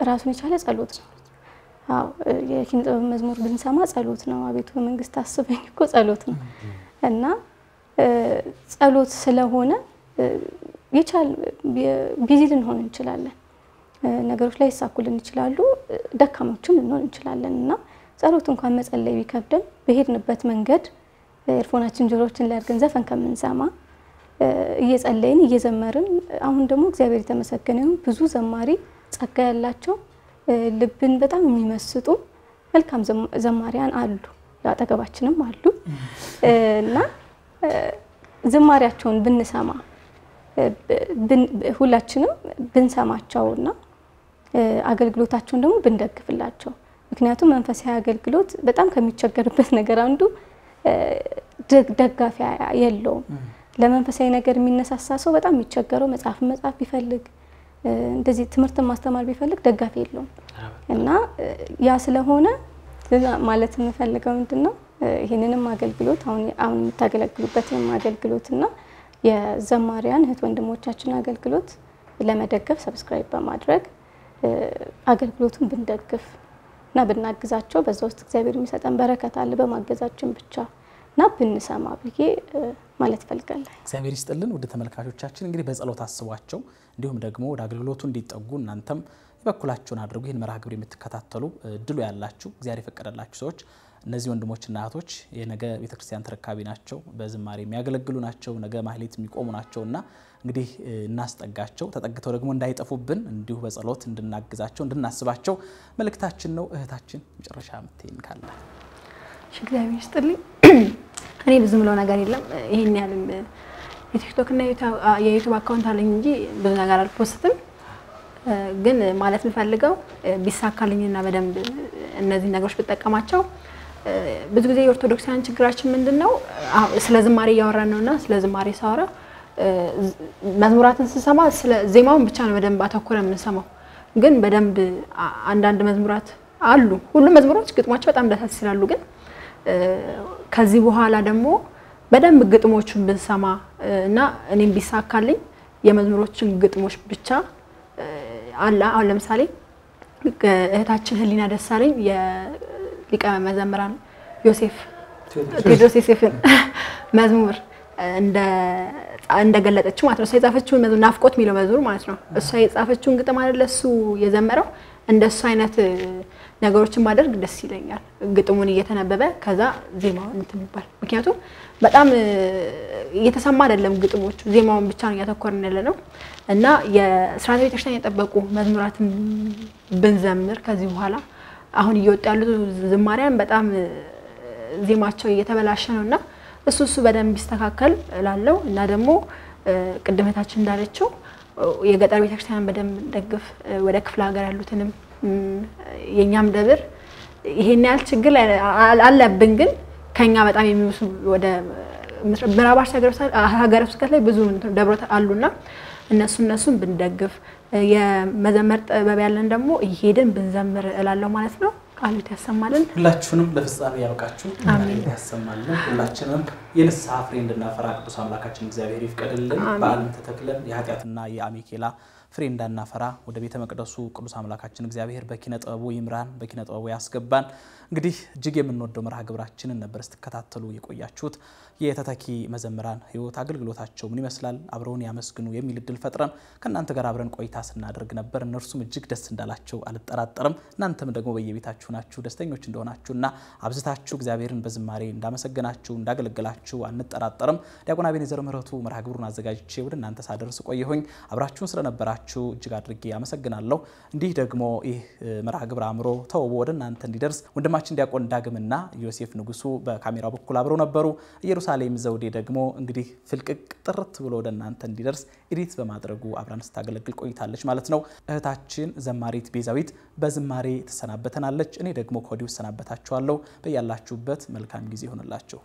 ራሱን የቻለ ጸሎት ነው። አዎ የኪነ ጥበብ መዝሙር ብንሰማ ጸሎት ነው። አቤቱ በመንግስት አስበኝ እኮ ጸሎት ነው እና ጸሎት ስለሆነ የቻል busy ልንሆን እንችላለን። ነገሮች ላይ ይሳኩልን ይችላሉ። ደካሞችም ልንሆን እንችላለን እና ጸሎት እንኳን መጸለይ ቢከብደን በሄድንበት መንገድ earphone ኣችን ጆሮአችን ላይ አድርገን ዘፈን ከምንሰማ እየጸለይን እየዘመርን አሁን ደግሞ እግዚአብሔር የተመሰገነ ብዙ ዘማሪ ጸጋ ያላቸው ልብን በጣም የሚመስጡ መልካም ዘማሪያን አሉ፣ አጠገባችንም አሉ እና ዝማሪያቸውን ብንሰማ ሁላችንም ብንሰማቸውና አገልግሎታቸውን ደግሞ ብንደግፍላቸው። ምክንያቱም መንፈሳዊ አገልግሎት በጣም ከሚቸገርበት ነገር አንዱ ደጋፊ የለውም። ለመንፈሳዊ ነገር የሚነሳሳ ሰው በጣም የሚቸገረው መጽሐፍን መጽሐፍ ቢፈልግ እንደዚህ ትምህርትን ማስተማር ቢፈልግ ደጋፊ የለውም እና ያ ስለሆነ ማለት የምፈልገው ምንድን ነው ይህንንም አገልግሎት አሁን የምታገለግሉበትንም አገልግሎት እና የዘማሪያን እህት ወንድሞቻችን አገልግሎት ለመደገፍ subscribe በማድረግ አገልግሎቱን ብንደግፍ እና ብናግዛቸው በዛ ውስጥ እግዚአብሔር የሚሰጠን በረከት አለ በማገዛችን ብቻ እና ብንሰማ ብዬ ማለት እፈልጋለሁ። እግዚአብሔር ይስጥልን። ውድ ተመልካቾቻችን እንግዲህ በጸሎት አስቧቸው፣ እንዲሁም ደግሞ ወደ አገልግሎቱ እንዲጠጉ እናንተም የበኩላችሁን አድርጉ። ይህን መርሃ ግብር የምትከታተሉ እድሉ ያላችሁ እግዚአብሔር የፈቀደላችሁ ሰዎች እነዚህ ወንድሞችና እህቶች የነገ ቤተክርስቲያን ተረካቢ ናቸው። በዝማሬ የሚያገለግሉ ናቸው። ነገ ማህሌት የሚቆሙ ናቸው እና እንግዲህ እናስጠጋቸው። ተጠግተው ደግሞ እንዳይጠፉብን እንዲሁ በጸሎት እንድናግዛቸው እንድናስባቸው መልእክታችን ነው። እህታችን መጨረሻ ምትይን ካለ እግዚአብሔር ይስጥልኝ። [CLEARS THROAT] እኔ ብዙ ምለው ነገር የለም። ይሄን ያህልም የቲክቶክ እና የዩቱብ account አለኝ እንጂ ብዙ ነገር አል post ም። ግን ማለት የምፈልገው ቢሳካልኝና በደንብ እነዚህ ነገሮች ብጠቀማቸው ብዙ ጊዜ የኦርቶዶክሳውያን ችግራችን ምንድን ነው? ስለ ዝማሬ እያወራን ነው እና ስለ ዝማሬ ሳወራ መዝሙራትን ስንሰማ ስለ ዜማውን ብቻ ነው በደንብ አተኩረን የምንሰማው። ግን በደንብ አንዳንድ መዝሙራት አሉ። ሁሉም መዝሙሮች ግጥሟቸው በጣም ደስ ይላሉ። ግን ከዚህ በኋላ ደግሞ በደንብ ግጥሞቹን ብንሰማ እና እኔም ቢሳካልኝ የመዝሙሮችን ግጥሞች ብቻ አለ። አሁን ለምሳሌ እህታችን ህሊና ደሳለኝ የሊቀ መዘምራን ዮሴፍ ቴዎድሮስ ዮሴፍን [LAUGHS] መዝሙር እንደገለጠችው ማለት ነው። እሷ የጻፈችውን መዝሙር ናፍቆት የሚለው መዝሙር ማለት ነው። እሷ የጻፈችውን ግጥም አይደለ እሱ የዘመረው። እንደ እሱ አይነት ነገሮችን ማድረግ ደስ ይለኛል። ግጥሙን እየተነበበ ከዛ ዜማውን እንትን ይባል። ምክንያቱም በጣም እየተሰማ አይደለም ግጥሞቹ፣ ዜማውን ብቻ ነው እያተኮርን ያለ ነው እና የስርዓተ ቤተክርስቲያን የጠበቁ መዝሙራትን ብንዘምር ከዚህ በኋላ አሁን እየወጡ ያሉ ዝማሪያን በጣም ዜማቸው እየተበላሸ ነው እና እሱ እሱ በደንብ ቢስተካከል እላለሁ። እና ደግሞ ቅድም እህታችን እንዳለችው የገጠር ቤተክርስቲያን በደንብ ደግፍ፣ ወደ ክፍለ ሀገር ያሉትንም የእኛም ደብር ይሄን ያህል ችግር አለብን፣ ግን ከኛ በጣም የሚብሱ ወደ ምዕራብ ሀገረ ስብከት ላይ ብዙ ደብሮች አሉና እነሱ እነሱን ብንደግፍ የመዘመር ጥበብ ያለን ደግሞ እየሄድን ብንዘምር እላለሁ ማለት ነው። ቃሉት ያሰማልን። ሁላችሁንም ለፍጻሜ ያብቃችሁ፣ ቃሉት ያሰማልን። ሁላችንም የንስሐ ፍሬ እንድናፈራ ቅዱስ አምላካችን እግዚአብሔር ይፍቀድልን። በዓለም ተተክለን የኃጢአትና የአሜኬላ ፍሬ እንዳናፈራ ወደ ቤተ መቅደሱ ቅዱስ አምላካችን እግዚአብሔር በኪነ ጥበቡ ይምራን፣ በኪነ ጥበቡ ያስገባን። እንግዲህ እጅግ የምንወደው መርሃ ግብራችንን ነበር ስትከታተሉ የቆያችሁት። የተተኪ መዘምራን ሕይወት አገልግሎታቸው ምን ይመስላል፣ አብረውን ያመስግኑ የሚል እድል ፈጥረን ከእናንተ ጋር አብረን ቆይታ ስናደርግ ነበር። እነርሱም እጅግ ደስ እንዳላቸው አልጠራጠርም። እናንተም ደግሞ በየቤታችሁ ናችሁ ደስተኞች እንደሆናችሁና አብዝታችሁ እግዚአብሔርን በዝማሬ እንዳመሰገናችሁ እንዳገለገላችሁ አንጠራጠርም። ዲያቆን አቤኔዘር ምህረቱ መርሃ ግብሩን አዘጋጅቼ ወደ እናንተ ሳደርስ ቆየሁኝ። አብራችሁን ስለነበራችሁ እጅግ አድርጌ አመሰግናለሁ። እንዲህ ደግሞ ይህ መርሃ ግብር አምሮ ተውቦ ወደ እናንተ እንዲደርስ ወንድማችን ዲያቆን ዳግምና ዮሴፍ ንጉሱ በካሜራው በኩል አብረው ነበሩ። ኢየሩሳሌም ዘውዴ ደግሞ እንግዲህ ፍልቅልቅ ጥርት ብሎ ወደ እናንተ እንዲደርስ edit በማድረጉ አብራን ስታገለግል ቆይታለች ማለት ነው። እህታችን ዘማሪት ቤዛዊት በዝማሬ ትሰናበተናለች። እኔ ደግሞ ከወዲሁ እሰናበታችኋለሁ። በያላችሁበት መልካም ጊዜ ይሆንላችሁ።